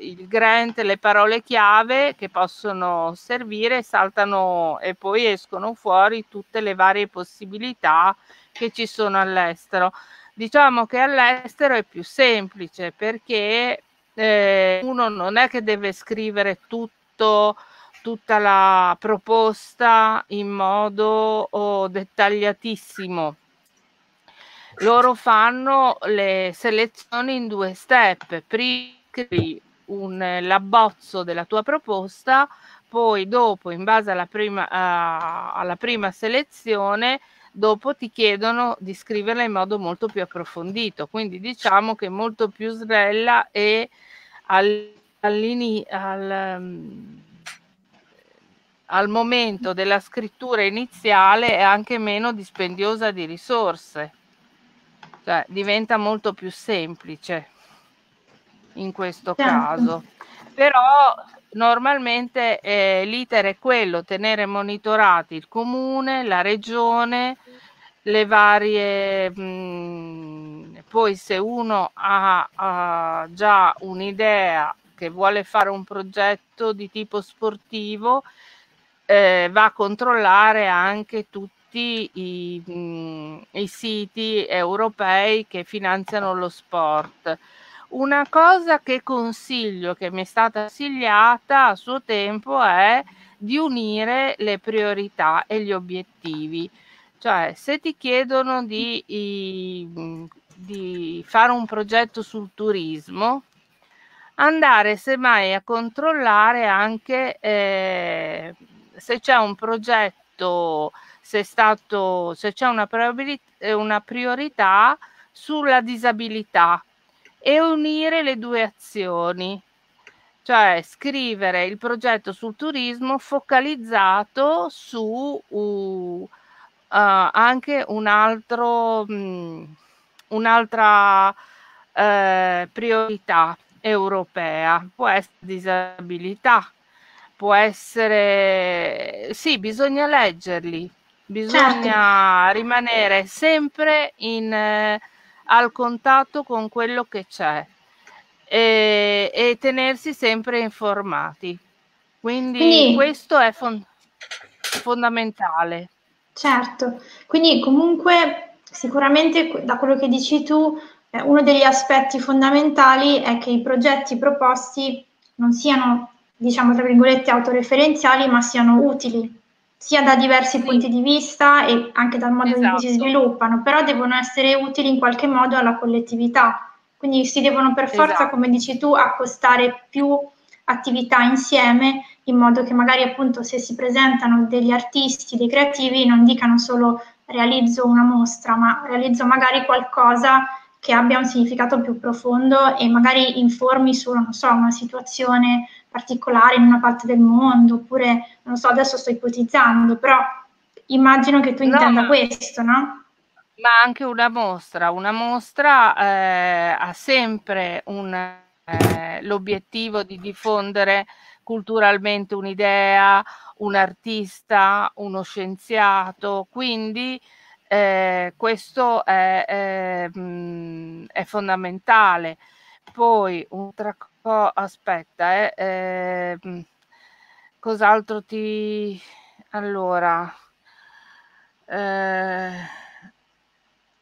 il grant, le parole chiave che possono servire, saltano e poi escono fuori tutte le varie possibilità che ci sono all'estero. Diciamo che all'estero è più semplice perché eh, uno non è che deve scrivere tutto tutta la proposta in modo oh, dettagliatissimo. Loro fanno le selezioni in due step. Prima un, l'abbozzo della tua proposta, poi dopo, in base alla prima, uh, alla prima selezione, dopo ti chiedono di scriverla in modo molto più approfondito. Quindi diciamo che molto più snella e al, al, um, al momento della scrittura iniziale è anche meno dispendiosa di risorse, cioè diventa molto più semplice in questo certo. caso. Però normalmente eh, l'iter è quello, tenere monitorati il comune, la regione, le varie... Mh, poi se uno ha, ha già un'idea che vuole fare un progetto di tipo sportivo, eh, va a controllare anche tutti i, mh, i siti europei che finanziano lo sport una cosa che consiglio, che mi è stata consigliata a suo tempo, è di unire le priorità e gli obiettivi. Cioè, se ti chiedono di, di fare un progetto sul turismo, andare semmai a controllare anche eh, se c'è un progetto, se, stato, se c'è una, una priorità sulla disabilità e unire le due azioni, cioè scrivere il progetto sul turismo focalizzato su uh, uh, anche un altro, mh, mm, un'altra uh, priorità europea, può essere disabilità, può essere... Sì, bisogna leggerli, bisogna certo. rimanere sempre in al contatto con quello che c'è e, e tenersi sempre informati. Quindi, quindi questo è fon- fondamentale. Certo, quindi comunque sicuramente da quello che dici tu, eh, uno degli aspetti fondamentali è che i progetti proposti non siano, diciamo, tra virgolette, autoreferenziali, ma siano utili sia da diversi sì. punti di vista e anche dal modo esatto. in cui si esatto. sviluppano, però devono essere utili in qualche modo alla collettività. Quindi si devono per forza, esatto. come dici tu, accostare più attività insieme in modo che magari appunto se si presentano degli artisti, dei creativi, non dicano solo realizzo una mostra, ma realizzo magari qualcosa che abbia un significato più profondo e magari informi su, non so, una situazione particolare in una parte del mondo, oppure, non so, adesso sto ipotizzando, però immagino che tu intenda no, questo, no? Ma anche una mostra, una mostra eh, ha sempre un, eh, l'obiettivo di diffondere culturalmente un'idea, un artista, uno scienziato, quindi eh, questo è, è, mm, è fondamentale. Poi un'altra cosa, aspetta, eh, eh, cos'altro ti... Allora... Eh,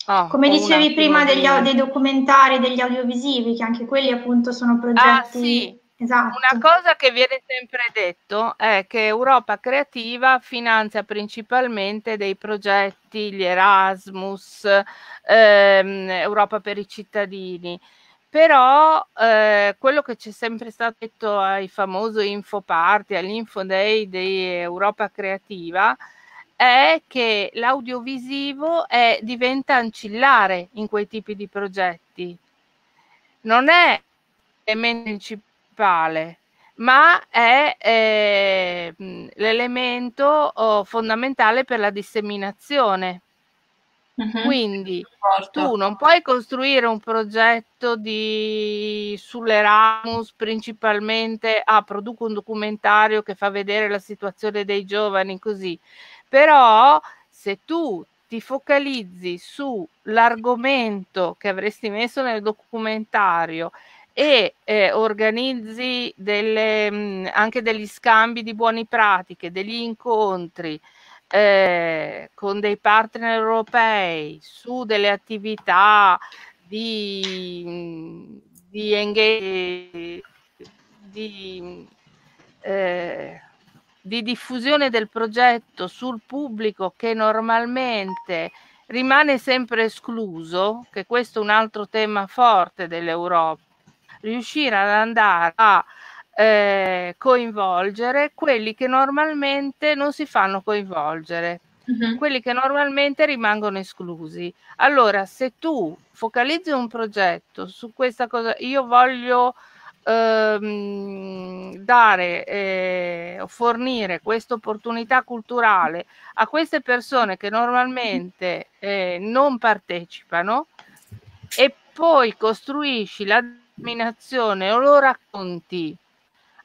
oh, Come dicevi prima degli, dei documentari, degli audiovisivi, che anche quelli appunto sono progetti... Ah, sì. Esatto. Una cosa che viene sempre detto è che Europa Creativa finanzia principalmente dei progetti, gli Erasmus, ehm, Europa per i cittadini però eh, quello che c'è sempre stato detto ai famosi info party, all'info day di Europa Creativa, è che l'audiovisivo è, diventa ancillare in quei tipi di progetti. Non è l'elemento principale, ma è eh, l'elemento oh, fondamentale per la disseminazione. Quindi tu non puoi costruire un progetto di sull'Erasmus principalmente, ah, produco un documentario che fa vedere la situazione dei giovani così, però se tu ti focalizzi sull'argomento che avresti messo nel documentario e eh, organizzi delle, mh, anche degli scambi di buone pratiche, degli incontri, eh, con dei partner europei su delle attività di, di, engage, di eh, di diffusione del progetto sul pubblico che normalmente rimane sempre escluso, che questo è un altro tema forte dell'Europa, riuscire ad andare a eh, coinvolgere quelli che normalmente non si fanno coinvolgere, uh-huh. quelli che normalmente rimangono esclusi. Allora, se tu focalizzi un progetto su questa cosa, io voglio ehm, dare eh, o fornire questa opportunità culturale a queste persone che normalmente eh, non partecipano e poi costruisci la o lo racconti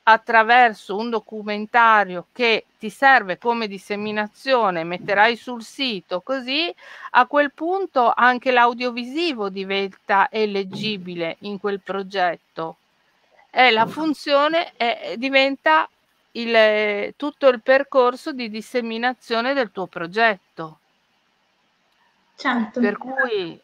attraverso un documentario che ti serve come disseminazione, metterai sul sito, così a quel punto anche l'audiovisivo diventa eleggibile in quel progetto. E la funzione è, diventa il, tutto il percorso di disseminazione del tuo progetto. Certo. Per cui,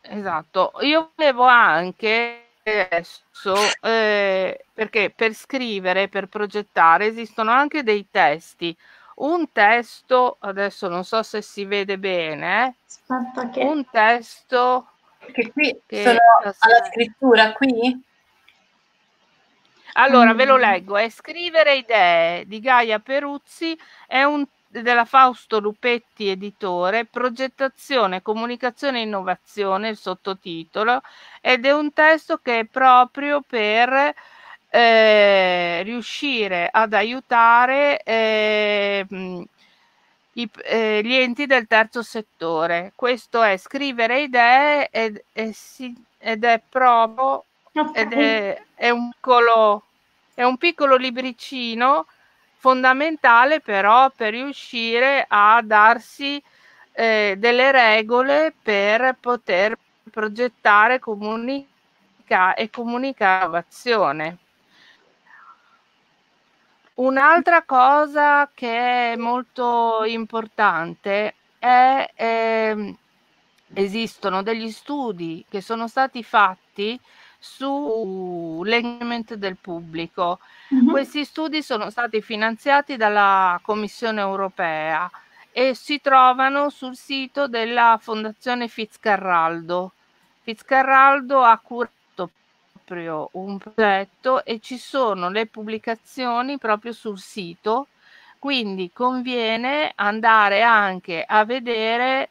esatto, io volevo anche adesso, eh, perché per scrivere, per progettare, esistono anche dei testi. Un testo, adesso non so se si vede bene, Aspetta che... un testo... Che qui che sono alla scrittura, qui? Allora, ve lo mm. leggo, è Scrivere idee di Gaia Peruzzi, è un della Fausto Lupetti editore, progettazione, comunicazione e innovazione, il sottotitolo, ed è un testo che è proprio per eh, riuscire ad aiutare eh, i, eh, gli enti del terzo settore. Questo è scrivere idee ed, ed è proprio ed è, è, un piccolo, è un piccolo libricino fondamentale però per riuscire a darsi eh, delle regole per poter progettare comunica- e comunicare innovazione. Un'altra cosa che è molto importante è eh, esistono degli studi che sono stati fatti sull'engagement del pubblico. Mm-hmm. Questi studi sono stati finanziati dalla Commissione europea e si trovano sul sito della Fondazione Fitzcarraldo. Fitzcarraldo ha curato proprio un progetto e ci sono le pubblicazioni proprio sul sito, quindi conviene andare anche a vedere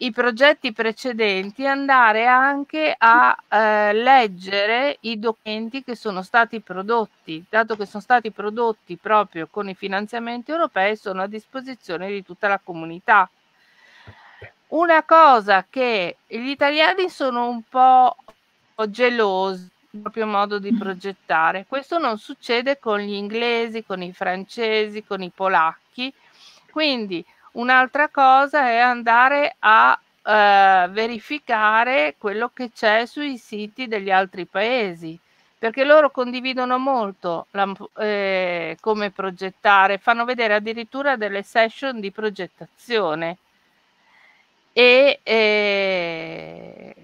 i progetti precedenti andare anche a eh, leggere i documenti che sono stati prodotti, dato che sono stati prodotti proprio con i finanziamenti europei, sono a disposizione di tutta la comunità. Una cosa che gli italiani sono un po' gelosi del proprio modo di progettare, questo non succede con gli inglesi, con i francesi, con i polacchi, quindi Un'altra cosa è andare a eh, verificare quello che c'è sui siti degli altri paesi, perché loro condividono molto la, eh, come progettare, fanno vedere addirittura delle session di progettazione. E eh,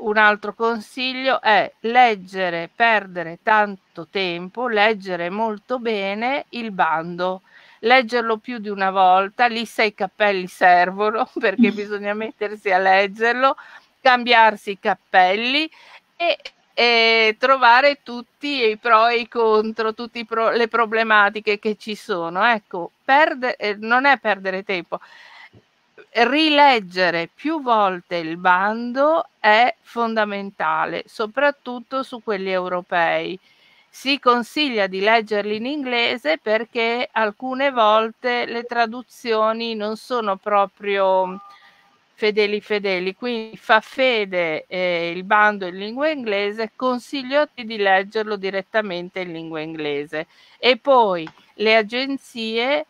un altro consiglio è leggere, perdere tanto tempo, leggere molto bene il bando leggerlo più di una volta, lì sei cappelli servono perché bisogna mettersi a leggerlo, cambiarsi i cappelli e, e trovare tutti i pro e i contro, tutte pro, le problematiche che ci sono. Ecco, perde, eh, non è perdere tempo. Rileggere più volte il bando è fondamentale, soprattutto su quelli europei si consiglia di leggerli in inglese perché alcune volte le traduzioni non sono proprio fedeli fedeli, quindi fa fede eh, il bando in lingua inglese, consiglio di leggerlo direttamente in lingua inglese. E poi le agenzie,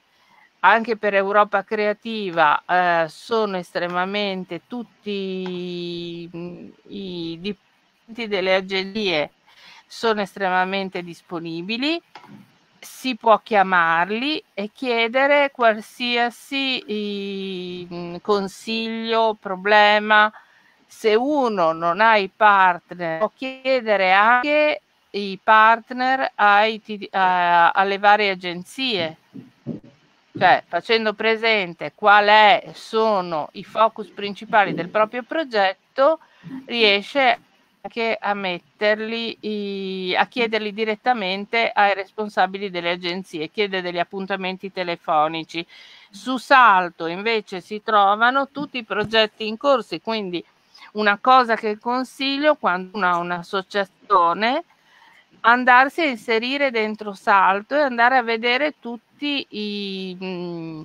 anche per Europa Creativa, eh, sono estremamente tutti i, i dipendenti delle agenzie sono estremamente disponibili, si può chiamarli e chiedere qualsiasi mm, consiglio, problema. Se uno non ha i partner, può chiedere anche i partner ai, a, alle varie agenzie cioè facendo presente quali sono i focus principali del proprio progetto, riesce anche a metterli, a chiederli direttamente ai responsabili delle agenzie, chiede degli appuntamenti telefonici. Su Salto invece si trovano tutti i progetti in corso, quindi una cosa che consiglio quando uno ha un'associazione andarsi a inserire dentro Salto e andare a vedere tutti i mh,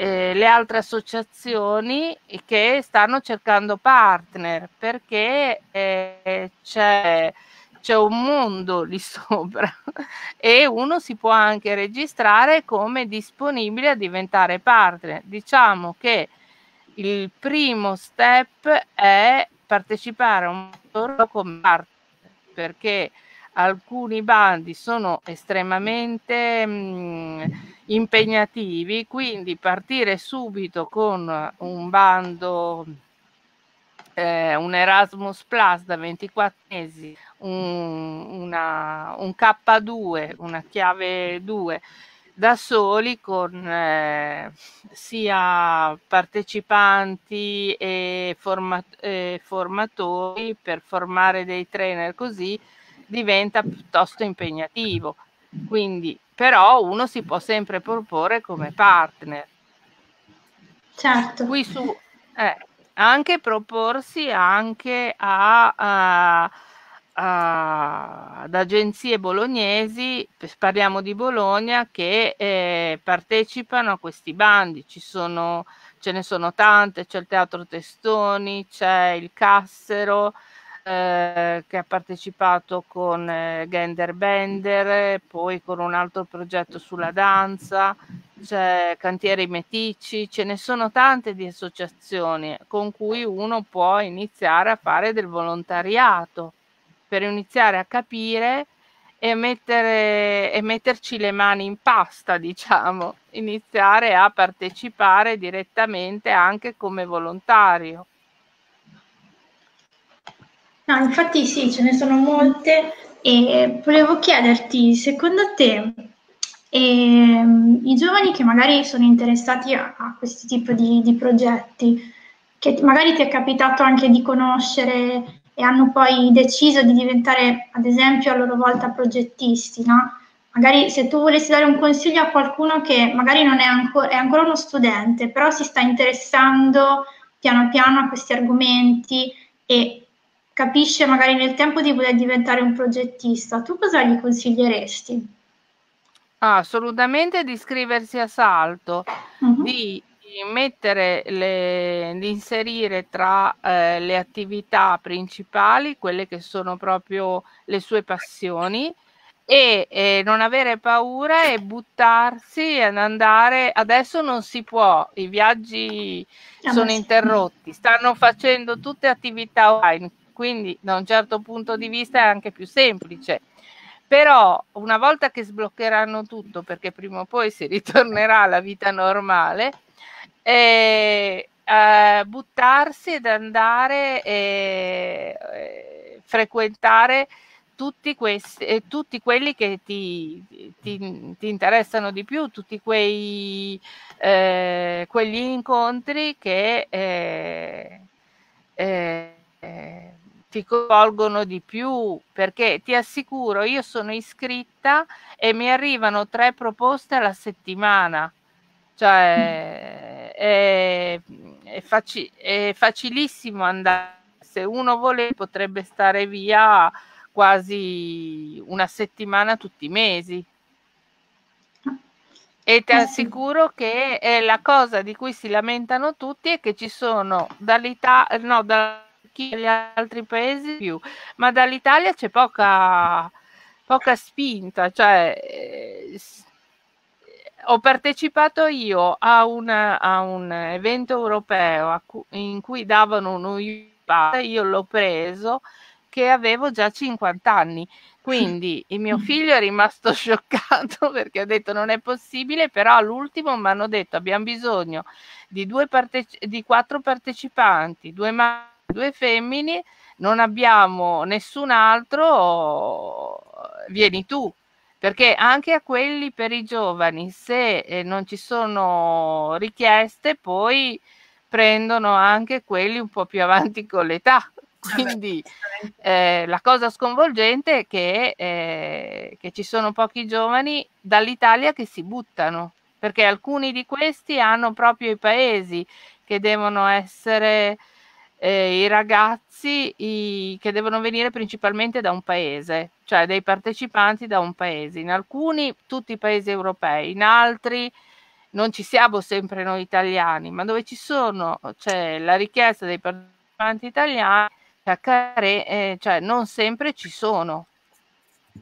eh, le altre associazioni che stanno cercando partner perché eh, c'è, c'è un mondo lì sopra e uno si può anche registrare come disponibile a diventare partner. Diciamo che il primo step è partecipare a un torneo come partner perché alcuni bandi sono estremamente mh, impegnativi, quindi partire subito con un bando, eh, un Erasmus Plus da 24 mesi, un, una, un K2, una chiave 2 da soli con eh, sia partecipanti e, format- e formatori per formare dei trainer così diventa piuttosto impegnativo. Quindi, però, uno si può sempre proporre come partner. Certo. Qui su, eh, anche proporsi anche a, a, a, ad agenzie bolognesi, parliamo di Bologna, che eh, partecipano a questi bandi. Ci sono, ce ne sono tante, c'è il Teatro Testoni, c'è il Cassero, eh, che ha partecipato con eh, Gender Bender, poi con un altro progetto sulla danza, c'è Cantieri Meticci, ce ne sono tante di associazioni con cui uno può iniziare a fare del volontariato per iniziare a capire e, mettere, e metterci le mani in pasta, diciamo, iniziare a partecipare direttamente anche come volontario. No, infatti sì, ce ne sono molte e volevo chiederti, secondo te, ehm, i giovani che magari sono interessati a, a questo tipo di, di, progetti, che magari ti è capitato anche di conoscere e hanno poi deciso di diventare, ad esempio, a loro volta progettisti, no? Magari se tu volessi dare un consiglio a qualcuno che magari non è ancora, è ancora uno studente, però si sta interessando piano piano a questi argomenti e capisce magari nel tempo di voler diventare un progettista, tu cosa gli consiglieresti? Ah, assolutamente di iscriversi a Salto, uh-huh. di mettere le, di inserire tra eh, le attività principali quelle che sono proprio le sue passioni e eh, non avere paura e buttarsi ad andare adesso non si può i viaggi ah, sono interrotti stanno facendo tutte attività online quindi da un certo punto di vista è anche più semplice. Però una volta che sbloccheranno tutto, perché prima o poi si ritornerà alla vita normale, eh, eh, buttarsi ed andare e eh, frequentare tutti, questi, eh, tutti quelli che ti, ti, ti, interessano di più, tutti quei, eh, quegli incontri che eh, eh, ti coinvolgono di più perché ti assicuro io sono iscritta e mi arrivano tre proposte alla settimana. Cioè è, è, faci, è facilissimo andare. Se uno vuole potrebbe stare via quasi una settimana tutti i mesi. E ti assicuro che è la cosa di cui si lamentano tutti è che ci sono dall'Italia no, da chi gli altri paesi più, ma dall'Italia c'è poca, poca spinta, cioè eh, ho partecipato io a, una, a un evento europeo cu- in cui davano uno iPad, io l'ho preso che avevo già 50 anni. Quindi il mio figlio è rimasto scioccato perché ha detto non è possibile, però all'ultimo mi hanno detto abbiamo bisogno di, due parteci- di quattro partecipanti, due maschi due femmine, non abbiamo nessun altro, vieni tu. perché anche a quelli per i giovani, se eh, non ci sono richieste, poi prendono anche quelli un po' più avanti con l'età. Quindi eh, la cosa sconvolgente è che, eh, che ci sono pochi giovani dall'Italia che si buttano, perché alcuni di questi hanno proprio i paesi che devono essere eh, i ragazzi i, che devono venire principalmente da un paese, cioè dei partecipanti da un paese. In alcuni tutti i paesi europei, in altri non ci siamo sempre noi italiani, ma dove ci sono, c'è la richiesta dei partecipanti italiani, eh, cioè non sempre ci sono.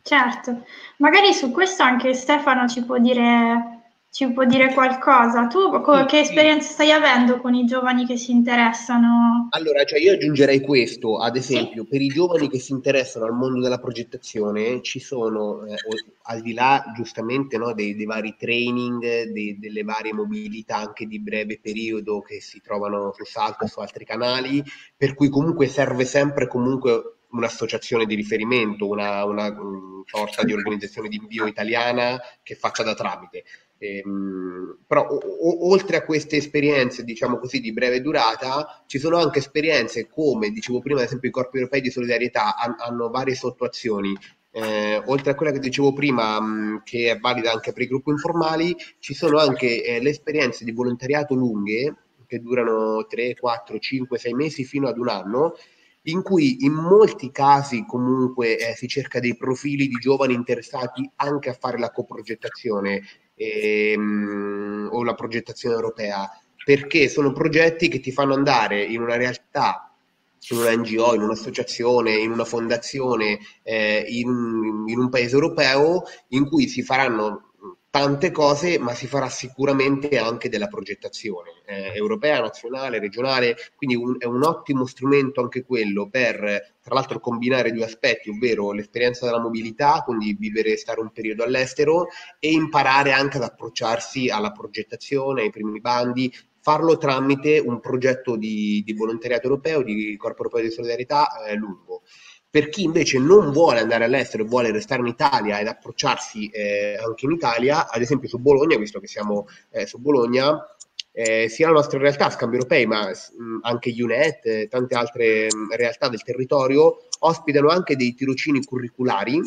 Certo, magari su questo anche Stefano ci può dire ci può dire qualcosa? Tu co- che esperienza stai avendo con i giovani che si interessano? Allora, cioè io aggiungerei questo, ad esempio, sì. per i giovani che si interessano al mondo della progettazione ci sono, eh, al di là giustamente no, dei, dei, vari training, dei, delle varie mobilità anche di breve periodo che si trovano su Salto su altri canali, per cui comunque serve sempre comunque un'associazione di riferimento, una, una, una sorta di organizzazione di invio italiana che faccia da tramite. Ehm, però o, oltre a queste esperienze, diciamo così, di breve durata, ci sono anche esperienze come, dicevo prima, ad esempio i corpi europei di solidarietà han, hanno varie sottoazioni. Eh, oltre a quella che dicevo prima, mh, che è valida anche per i gruppi informali, ci sono anche eh, le esperienze di volontariato lunghe, che durano 3, 4, 5, 6 mesi fino ad un anno, in cui in molti casi comunque eh, si cerca dei profili di giovani interessati anche a fare la coprogettazione ehm, o la progettazione europea, perché sono progetti che ti fanno andare in una realtà in una NGO, in un'associazione, in una fondazione, eh, in, in, un paese europeo in cui si faranno tante cose, ma si farà sicuramente anche della progettazione eh, europea, nazionale, regionale, quindi un, è un ottimo strumento anche quello per, tra l'altro, combinare due aspetti, ovvero l'esperienza della mobilità, quindi vivere e stare un periodo all'estero, e imparare anche ad approcciarsi alla progettazione, ai primi bandi, farlo tramite un progetto di, di volontariato europeo, di corpo europeo di solidarietà eh, lungo. Per chi invece non vuole andare all'estero e vuole restare in Italia ed approcciarsi eh, anche in Italia, ad esempio su Bologna, visto che siamo eh, su Bologna, eh, sia la nostra realtà, Scambi Europei, ma mh, anche UNET e tante altre mh, realtà del territorio ospitano anche dei tirocini curriculari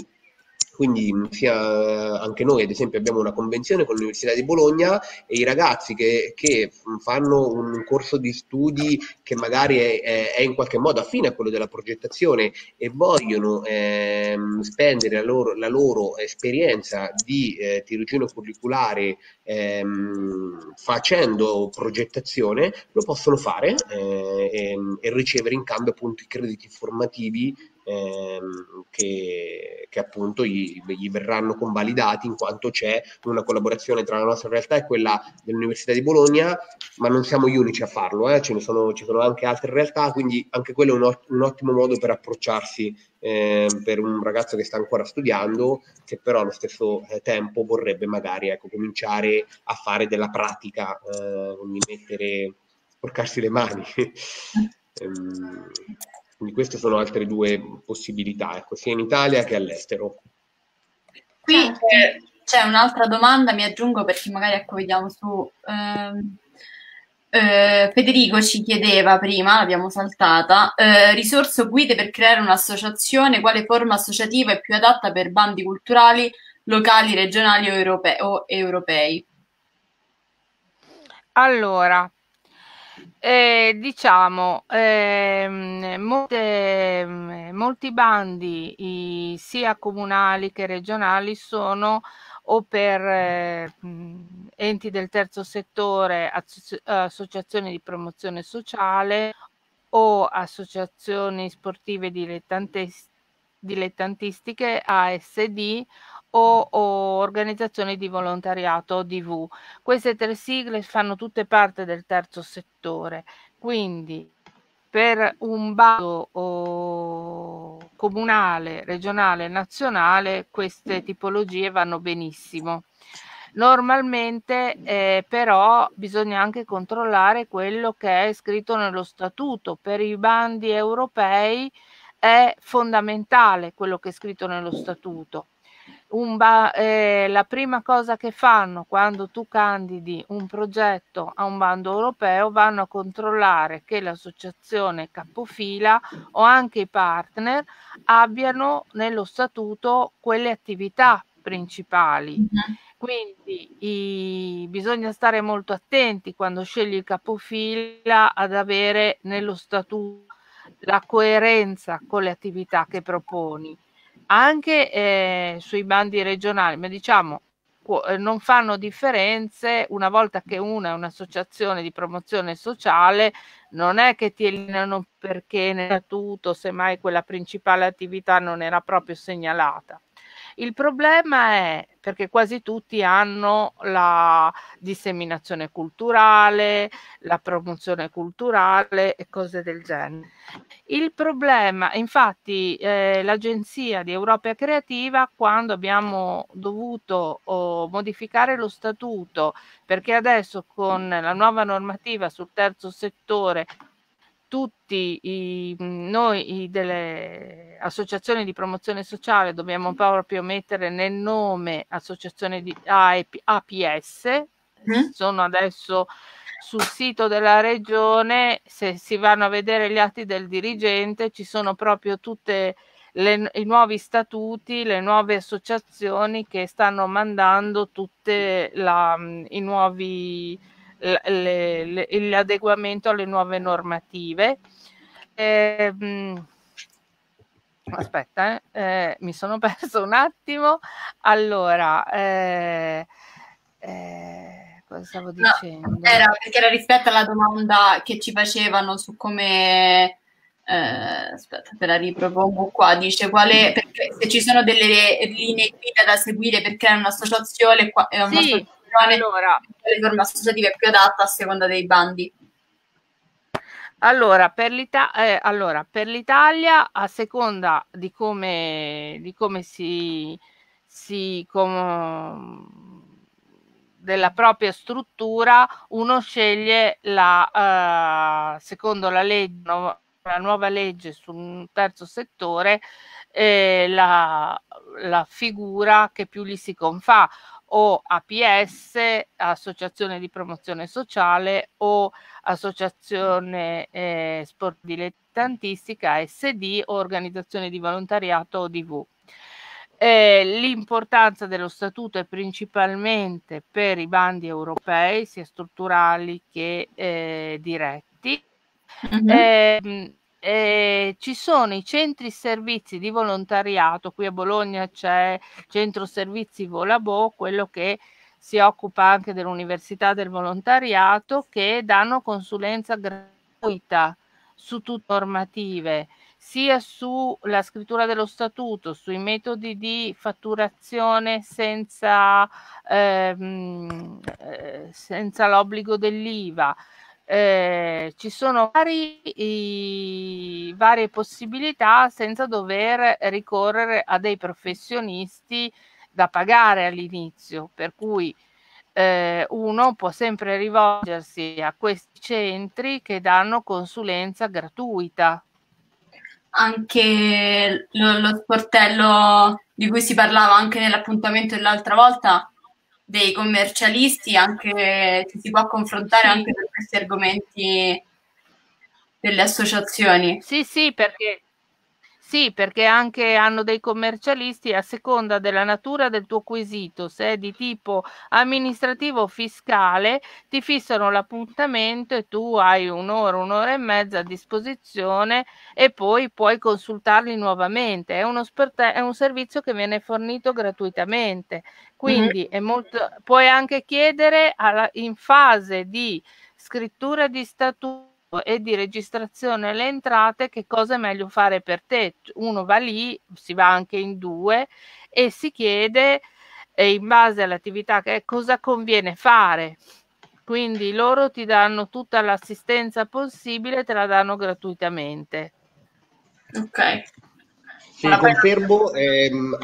quindi sia anche noi, ad esempio, abbiamo una convenzione con l'Università di Bologna e i ragazzi che, che fanno un corso di studi che magari è, è, in qualche modo affine a quello della progettazione e vogliono ehm, spendere la loro, la loro, esperienza di eh, tirocinio curriculare ehm, facendo progettazione, lo possono fare eh, e, e ricevere in cambio appunto i crediti formativi ehm, che, che, appunto gli, gli, verranno convalidati in quanto c'è una collaborazione tra la nostra realtà e quella dell'Università di Bologna, ma non siamo gli unici a farlo, eh? Ce sono, ci sono anche altre realtà, quindi anche quello è un, un ottimo modo per approcciarsi eh, per un ragazzo che sta ancora studiando, che però allo stesso eh, tempo vorrebbe magari ecco, cominciare a fare della pratica, eh, quindi mettere, sporcarsi le mani. ehm, quindi queste sono altre due possibilità, ecco, sia in Italia che all'estero. Qui eh, c'è un'altra domanda, mi aggiungo perché magari ecco, vediamo su... Ehm, eh, Federico ci chiedeva prima, l'abbiamo saltata, eh, risorse guide per creare un'associazione, quale forma associativa è più adatta per bandi culturali locali, regionali o europei? Allora, eh, diciamo, ehm, molte, molti bandi, i, sia comunali che regionali, sono o per eh, enti del terzo settore, associ- associazioni di promozione sociale o associazioni sportive dilettantistiche ASD o, o organizzazioni di volontariato ODV. Queste tre sigle fanno tutte parte del terzo settore, quindi per un bando comunale, regionale, nazionale, queste tipologie vanno benissimo. Normalmente eh, però bisogna anche controllare quello che è scritto nello statuto. Per i bandi europei è fondamentale quello che è scritto nello statuto ba- eh, la prima cosa che fanno quando tu candidi un progetto a un bando europeo vanno a controllare che l'associazione capofila o anche i partner abbiano nello statuto quelle attività principali. Mm-hmm. Quindi i, bisogna stare molto attenti quando scegli il capofila ad avere nello statuto la coerenza con le attività che proponi anche eh, sui bandi regionali, ma diciamo eh, non fanno differenze una volta che una è un'associazione di promozione sociale, non è che ti eliminano perché nel statuto, semmai quella principale attività non era proprio segnalata. Il problema è perché quasi tutti hanno la disseminazione culturale, la promozione culturale e cose del genere. Il problema, infatti, eh, l'agenzia di Europa Creativa, quando abbiamo dovuto oh, modificare lo statuto, perché adesso con la nuova normativa sul terzo settore tutti i, noi i delle associazioni di promozione sociale dobbiamo proprio mettere nel nome associazione di APS, mm. sono adesso sul sito della regione, se si vanno a vedere gli atti del dirigente ci sono proprio tutti i nuovi statuti, le nuove associazioni che stanno mandando tutti i nuovi l'adeguamento alle nuove normative. Eh, aspetta, eh, eh, mi sono perso un attimo. Allora, eh, eh, cosa stavo dicendo? No, era perché era rispetto alla domanda che ci facevano su come. Eh, aspetta, te la ripropongo qua. Dice quale, se ci sono delle linee guida da seguire per creare un'associazione, qua, sì, allora, le forme associative più adatte a seconda dei bandi. Allora per, eh, allora, per, l'Italia, a seconda di come, di come si, si com, della propria struttura, uno sceglie la, uh, secondo la legge, no, la nuova legge sul terzo settore, eh, la, la figura che più gli si confà o APS, Associazione di Promozione Sociale o Associazione eh, Sport Dilettantistica SD o Organizzazione di Volontariato ODV. Eh, l'importanza dello statuto è principalmente per i bandi europei, sia strutturali che eh, diretti. Mm-hmm. Eh, eh, ci sono i centri servizi di volontariato, qui a Bologna c'è centro servizi Volabo, quello che si occupa anche dell'Università del Volontariato, che danno consulenza gratuita su tutte le normative, sia sulla scrittura dello statuto, sui metodi di fatturazione senza, ehm, eh, senza l'obbligo dell'IVA, eh, ci sono vari, i, varie possibilità senza dover ricorrere a dei professionisti da pagare all'inizio, per cui eh, uno può sempre rivolgersi a questi centri che danno consulenza gratuita. Anche lo, lo sportello di cui si parlava anche nell'appuntamento dell'altra volta dei commercialisti, anche ci si può confrontare anche per questi argomenti delle associazioni. Sì, sì, perché sì, perché anche hanno dei commercialisti a seconda della natura del tuo quesito, se è di tipo amministrativo o fiscale, ti fissano l'appuntamento e tu hai un'ora, un'ora e mezza a disposizione e poi puoi consultarli nuovamente. È, uno è un servizio che viene fornito gratuitamente, quindi mm-hmm. molto, puoi anche chiedere alla, in fase di scrittura di statuto e di registrazione alle entrate che cosa è meglio fare per te. Uno va lì, si va anche in due e si chiede eh, in base all'attività che cosa conviene fare. Quindi loro ti danno tutta l'assistenza possibile, te la danno gratuitamente. Ok. Sì, confermo, ehm,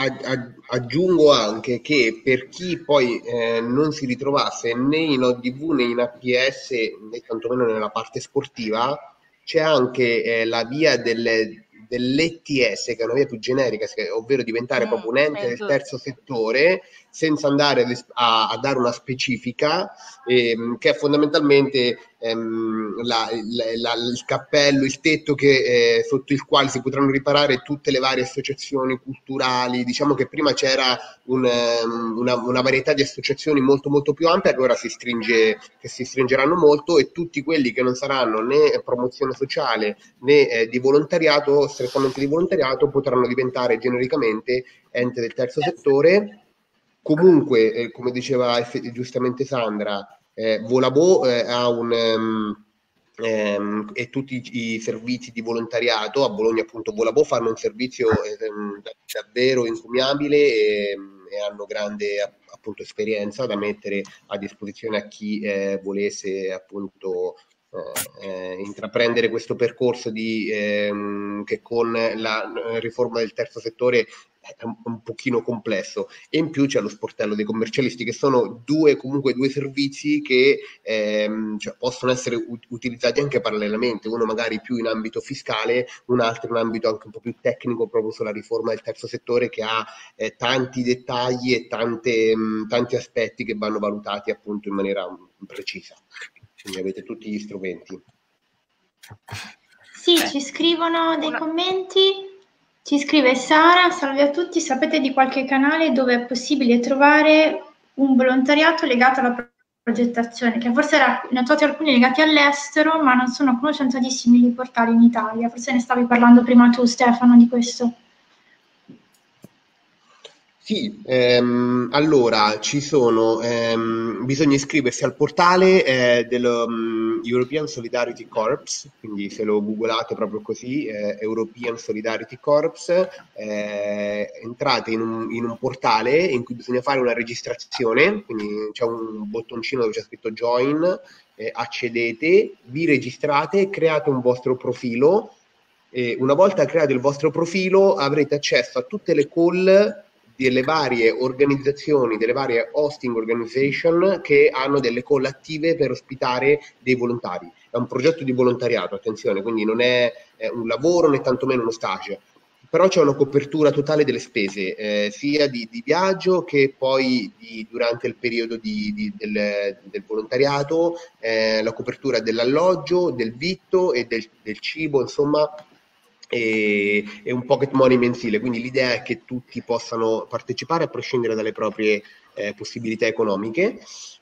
aggiungo anche che per chi poi eh, non si ritrovasse né in ODV né in APS né tantomeno nella parte sportiva, c'è anche eh, la via delle, dell'ETS, che è una via più generica, ovvero diventare mm, proprio un ente del terzo settore, senza andare a, a dare una specifica, ehm, che è fondamentalmente ehm, la, la, il cappello, il tetto che, eh, sotto il quale si potranno riparare tutte le varie associazioni culturali. Diciamo che prima c'era un, um, una, una, varietà di associazioni molto molto più ampia, che ora si, stringe, che si stringeranno molto e tutti quelli che non saranno né promozione sociale né eh, di volontariato, strettamente di volontariato, potranno diventare genericamente ente del terzo settore Comunque, eh, come diceva giustamente Sandra, eh, Volabo eh, ha un... Um, ehm, e tutti i servizi di volontariato a Bologna appunto Volabo fanno un servizio ehm, davvero encomiabile e, e, hanno grande appunto esperienza da mettere a disposizione a chi eh, volesse appunto eh, eh, intraprendere questo percorso di, ehm, che con la riforma del terzo settore è un, un, pochino complesso. E in più c'è lo sportello dei commercialisti che sono due comunque due servizi che ehm, cioè, possono essere u- utilizzati anche parallelamente uno magari più in ambito fiscale un altro in ambito anche un po' più tecnico proprio sulla riforma del terzo settore che ha eh, tanti dettagli e tante, mh, tanti aspetti che vanno valutati appunto in maniera mh, precisa quindi avete tutti gli strumenti. Sì, ci scrivono dei commenti. Ci scrive Sara, salve a tutti, sapete di qualche canale dove è possibile trovare un volontariato legato alla progettazione, che forse era, ne ho trovati alcuni legati all'estero, ma non sono conoscientissimi di portali in Italia. Forse ne stavi parlando prima tu, Stefano, di questo. Sì, ehm, allora ci sono, ehm, bisogna iscriversi al portale eh, dello um, European Solidarity Corps, quindi se lo googolate proprio così, eh, European Solidarity Corps, eh, entrate in un, in un, portale in cui bisogna fare una registrazione, quindi c'è un bottoncino dove c'è scritto join, eh, accedete, vi registrate, create un vostro profilo una volta creato il vostro profilo avrete accesso a tutte le call delle varie organizzazioni, delle varie hosting organization che hanno delle call attive per ospitare dei volontari. È un progetto di volontariato, attenzione, quindi non è, è un lavoro né tantomeno uno stage, però c'è una copertura totale delle spese, eh, sia di, di, viaggio che poi di, durante il periodo di, del, del, volontariato, eh, la copertura dell'alloggio, del vitto e del, del cibo, insomma e, un pocket money mensile, quindi l'idea è che tutti possano partecipare a prescindere dalle proprie eh, possibilità economiche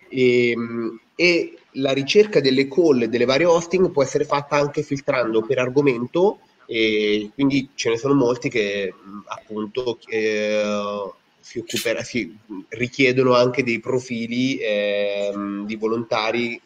e, ehm, e, la ricerca delle call delle varie hosting può essere fatta anche filtrando per argomento e quindi ce ne sono molti che appunto eh, si, occupera, si richiedono anche dei profili eh, di volontari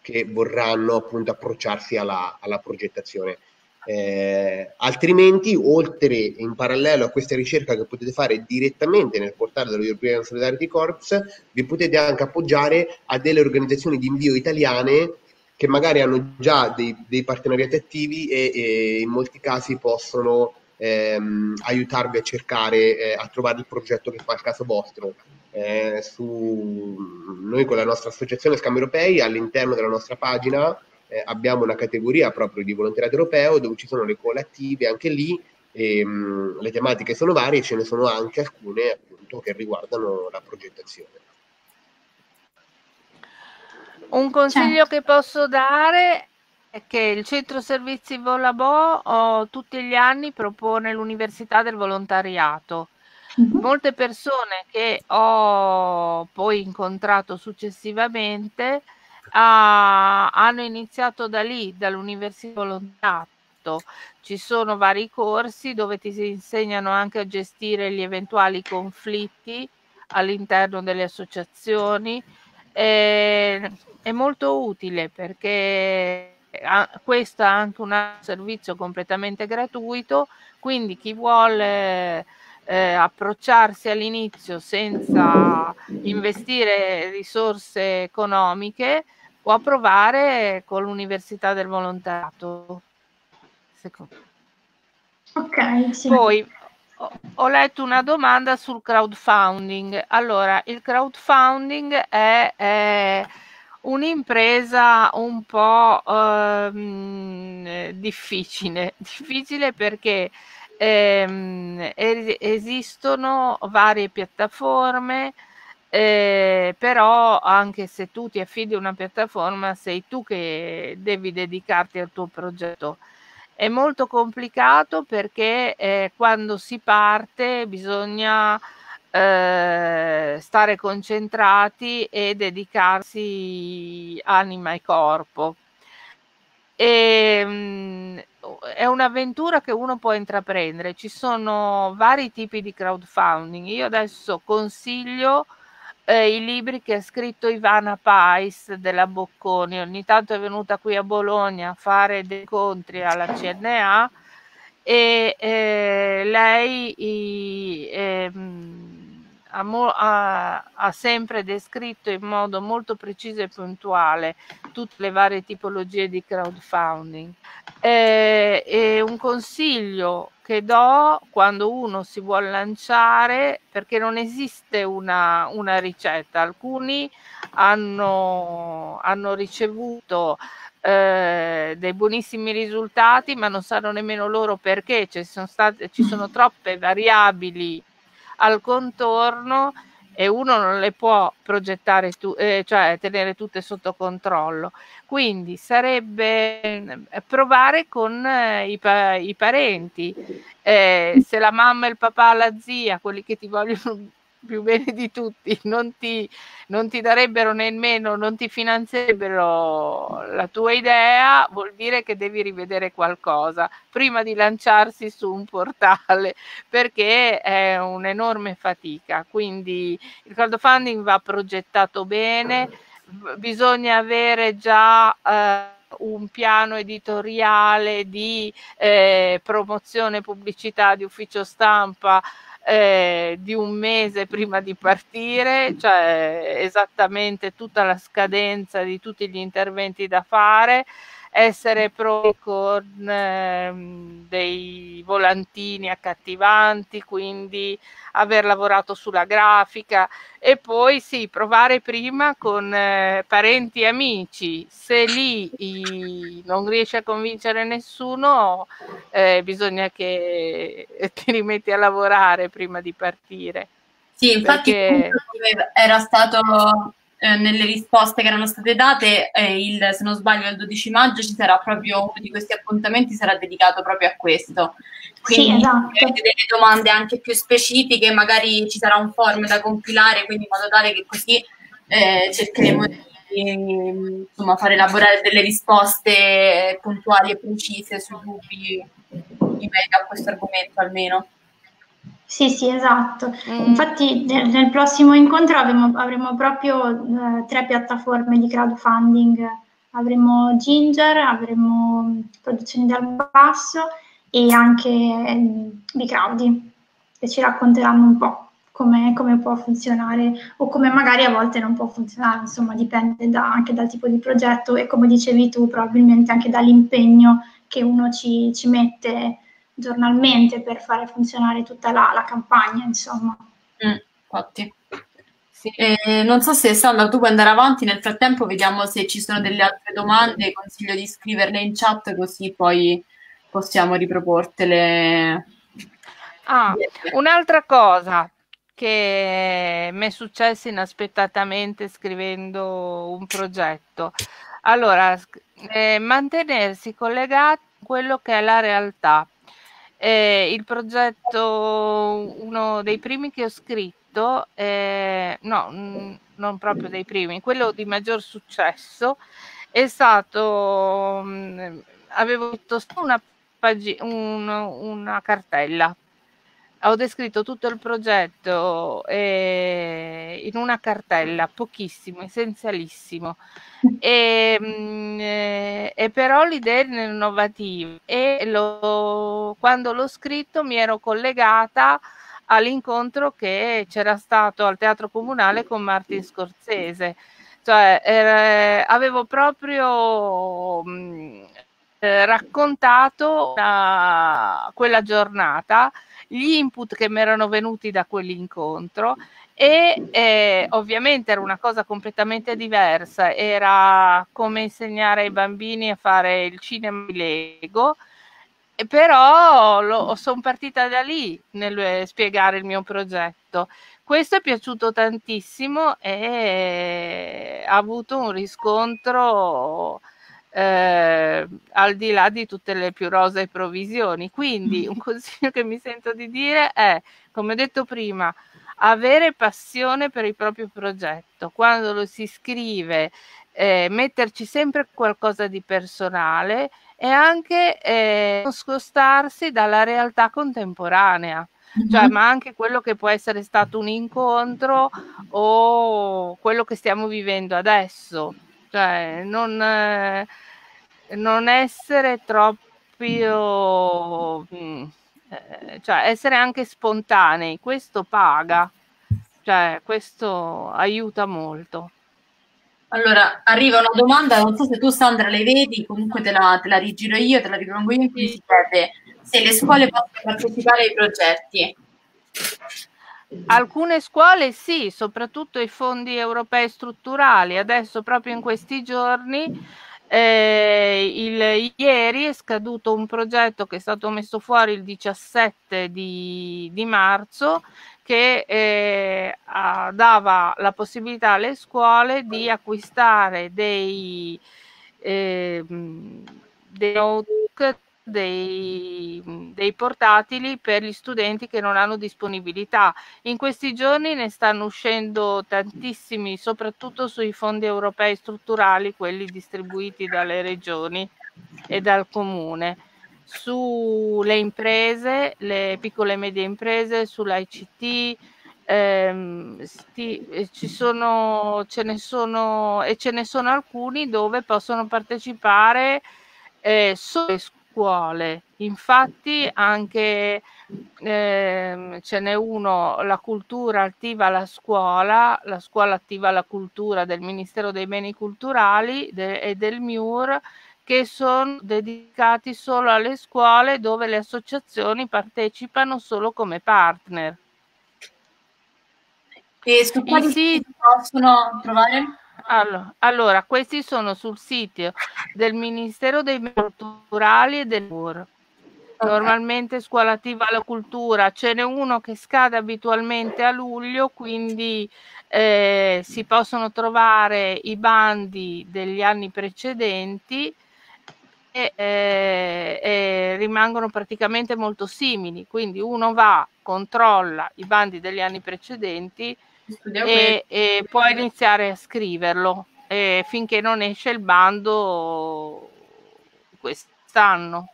che vorranno appunto approcciarsi alla, alla progettazione. Eh, altrimenti, oltre in parallelo a questa ricerca che potete fare direttamente nel portale dello European Solidarity Corps, vi potete anche appoggiare a delle organizzazioni di invio italiane che magari hanno già dei, dei partenariati attivi e, e, in molti casi possono ehm, aiutarvi a cercare, eh, a trovare il progetto che fa il caso vostro. Eh, su, noi con la nostra associazione Scambi Europei all'interno della nostra pagina eh, abbiamo una categoria proprio di volontariato europeo dove ci sono le colattive anche lì, e, mh, le tematiche sono varie, ce ne sono anche alcune appunto che riguardano la progettazione. Un consiglio certo. che posso dare è che il centro servizi Volabo oh, tutti gli anni propone l'università del volontariato. Mm-hmm. Molte persone che ho poi incontrato successivamente Ah, hanno iniziato da lì, dall'università volontariato. Ci sono vari corsi dove ti si insegnano anche a gestire gli eventuali conflitti all'interno delle associazioni. Eh, è molto utile perché questo è anche un servizio completamente gratuito, quindi chi vuole eh, approcciarsi all'inizio senza investire risorse economiche può provare con l'Università del Volontariato. Ok, sì. Poi ho, ho letto una domanda sul crowdfunding. Allora, il crowdfunding è, è un'impresa un po' ehm, difficile, difficile perché ehm, esistono varie piattaforme, eh, però anche se tu ti affidi a una piattaforma sei tu che devi dedicarti al tuo progetto. È molto complicato perché eh, quando si parte bisogna eh, stare concentrati e dedicarsi anima e corpo. E, mh, mm, è un'avventura che uno può intraprendere. Ci sono vari tipi di crowdfunding. Io adesso consiglio eh, i libri che ha scritto Ivana Pais della Bocconi. Ogni tanto è venuta qui a Bologna a fare dei incontri alla CNA e eh, lei i, eh, ha, mo- ha, ha, sempre descritto in modo molto preciso e puntuale tutte le varie tipologie di crowdfunding. Eh, e un consiglio che do quando uno si vuole lanciare, perché non esiste una, una ricetta, alcuni hanno, hanno ricevuto eh, dei buonissimi risultati, ma non sanno nemmeno loro perché, ci sono, state, ci sono troppe variabili al contorno e uno non le può progettare, tu, eh, cioè tenere tutte sotto controllo. Quindi sarebbe eh, provare con eh, i, pa- i, parenti, eh, se la mamma, il papà, la zia, quelli che ti vogliono più bene di tutti, non ti, non ti darebbero nemmeno, non ti finanzierebbero la tua idea, vuol dire che devi rivedere qualcosa prima di lanciarsi su un portale, perché è un'enorme fatica. Quindi il crowdfunding va progettato bene, bisogna avere già... Eh, un piano editoriale di eh, promozione pubblicità di ufficio stampa eh, di un mese prima di partire, cioè esattamente tutta la scadenza di tutti gli interventi da fare essere pronti con eh, dei volantini accattivanti, quindi aver lavorato sulla grafica e poi sì, provare prima con eh, parenti e amici. Se lì i, non riesci a convincere nessuno, eh, bisogna che ti rimetti a lavorare prima di partire. Sì, infatti perché... era stato eh, nelle risposte che erano state date, eh, il, se non sbaglio, il 12 maggio ci sarà proprio uno di questi appuntamenti, sarà dedicato proprio a questo. Quindi sì, esatto. avete delle domande anche più specifiche, magari ci sarà un form da compilare, quindi in modo tale che così eh, cercheremo di insomma, fare elaborare delle risposte puntuali e precise sui dubbi in merito a questo argomento almeno. Sì, sì, esatto. Mm. Infatti nel, nel, prossimo incontro avremo, avremo proprio eh, tre piattaforme di crowdfunding. Avremo Ginger, avremo Produzioni dal Basso e anche eh, Bicrowdy, che ci racconteranno un po' come, come, può funzionare o come magari a volte non può funzionare, insomma dipende da, anche dal tipo di progetto e come dicevi tu probabilmente anche dall'impegno che uno ci, ci mette giornalmente per fare funzionare tutta la, la campagna, insomma. Mm, infatti. Sì. Eh, non so se Sandra tu puoi andare avanti, nel frattempo vediamo se ci sono delle altre domande, consiglio di scriverle in chat così poi possiamo riproportele. Ah, un'altra cosa che mi è successa inaspettatamente scrivendo un progetto. Allora, eh, mantenersi collegati a quello che è la realtà, eh, il progetto, uno dei primi che ho scritto, eh, no, n- non proprio dei primi, quello di maggior successo, è stato, mh, mm, avevo detto una, pag- un, una cartella ho descritto tutto il progetto eh, in una cartella, pochissimo, essenzialissimo, e, mh, mm, eh, e però l'idea era innovativa e lo, quando l'ho scritto mi ero collegata all'incontro che c'era stato al Teatro Comunale con Martin Scorsese. Cioè, era, avevo proprio mh, mm, eh, raccontato una, quella giornata gli input che mi erano venuti da quell'incontro e eh, ovviamente era una cosa completamente diversa, era come insegnare ai bambini a fare il cinema di Lego, però sono partita da lì nel spiegare il mio progetto. Questo è piaciuto tantissimo e ha avuto un riscontro eh, al di là di tutte le più rosee provvisioni. Quindi un consiglio che mi sento di dire è, come ho detto prima, avere passione per il proprio progetto. Quando lo si scrive, eh, metterci sempre qualcosa di personale e anche eh, non scostarsi dalla realtà contemporanea. Mm-hmm. Cioè, ma anche quello che può essere stato un incontro o quello che stiamo vivendo adesso. Cioè, non, eh, non essere troppo mm, eh, cioè essere anche spontanei, questo paga, cioè questo aiuta molto. Allora, arriva una domanda, non so se tu Sandra le vedi, comunque te la, te la rigiro io, te la ripropongo io, qui si chiede se le scuole possono partecipare ai progetti. Alcune scuole sì, soprattutto i fondi europei strutturali. Adesso proprio in questi giorni eh, il, ieri è scaduto un progetto che è stato messo fuori il 17 di, di marzo che eh, dava la possibilità alle scuole di acquistare dei, eh, dei notebook dei, dei, portatili per gli studenti che non hanno disponibilità. In questi giorni ne stanno uscendo tantissimi, soprattutto sui fondi europei strutturali, quelli distribuiti dalle regioni e dal comune, sulle imprese, le piccole e medie imprese, sull'ICT. Ehm, sti, ci sono, ce ne sono e ce ne sono alcuni dove possono partecipare eh, solo scuole. Infatti anche eh, ce n'è uno, la cultura attiva la scuola, la scuola attiva la cultura del Ministero dei Beni Culturali de- e del MIUR che sono dedicati solo alle scuole dove le associazioni partecipano solo come partner. E su quali siti possono trovare? Allora, allora, questi sono sul sito del Ministero dei Beni Culturali e del MUR. Normalmente scuola attiva alla cultura, ce n'è uno che scade abitualmente a luglio, quindi eh, si possono trovare i bandi degli anni precedenti e, eh, e rimangono praticamente molto simili. Quindi uno va, controlla i bandi degli anni precedenti e, e puoi iniziare a scriverlo eh, finché non esce il bando quest'anno.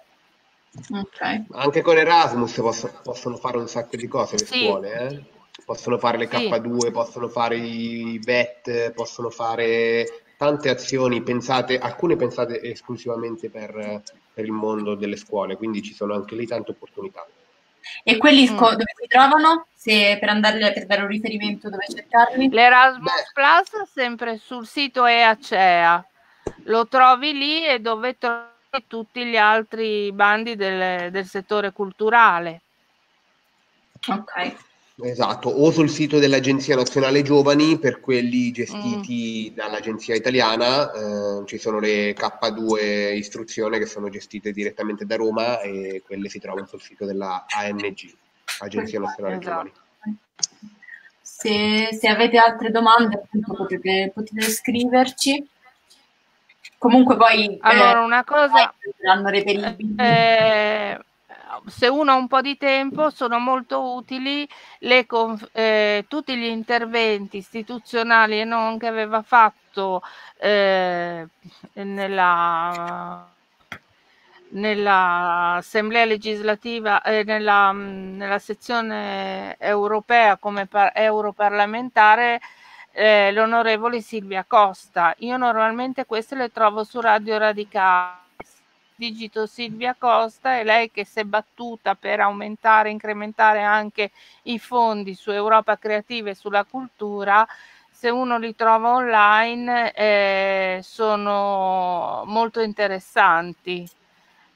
Okay. Anche con Erasmus posso, possono fare un sacco di cose le sì. scuole, eh? possono fare le K2, sì. possono fare i VET, possono fare tante azioni pensate, alcune pensate esclusivamente per, per il mondo delle scuole, quindi ci sono anche lì tante opportunità. E quelli mm. dove si trovano? Se, per, andare, per dare un riferimento dove cercarli? L'Erasmus Beh. Plus sempre sul sito EACEA. Lo trovi lì e dove trovi tutti gli altri bandi del, del settore culturale. Ok. Esatto, o sul sito dell'Agenzia Nazionale Giovani per quelli gestiti mm. dall'Agenzia Italiana, eh, ci sono le K2 istruzione che sono gestite direttamente da Roma e quelle si trovano sul sito della ANG, Agenzia Nazionale esatto. Giovani. Se, se, avete altre domande appunto potete, potete scriverci. Comunque poi... Allora, eh, una cosa... Eh, se uno ha un po' di tempo, sono molto utili le, eh, tutti gli interventi istituzionali e non che aveva fatto eh, nella nell'assemblea legislativa, eh, nella, nella, sezione europea come par- europarlamentare eh, l'onorevole Silvia Costa. Io normalmente queste le trovo su Radio Radicale digito Silvia Costa è lei che si è battuta per aumentare, incrementare anche i fondi su Europa Creativa e sulla cultura. Se uno li trova online eh, sono molto interessanti.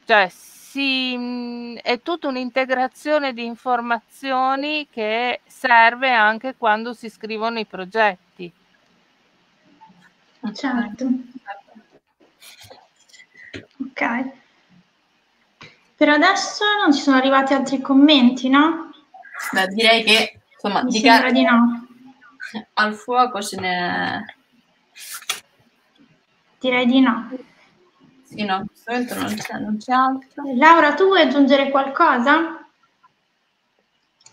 Cioè, si, è tutta un'integrazione di informazioni che serve anche quando si scrivono i progetti. Certo. Ok. Per adesso non ci sono arrivati altri commenti, no? Beh, direi che insomma Mi di sembra di no. al fuoco ce n'è. Direi di no. Sì, no, in questo momento non c'è, non c'è altro. Laura, tu vuoi aggiungere qualcosa?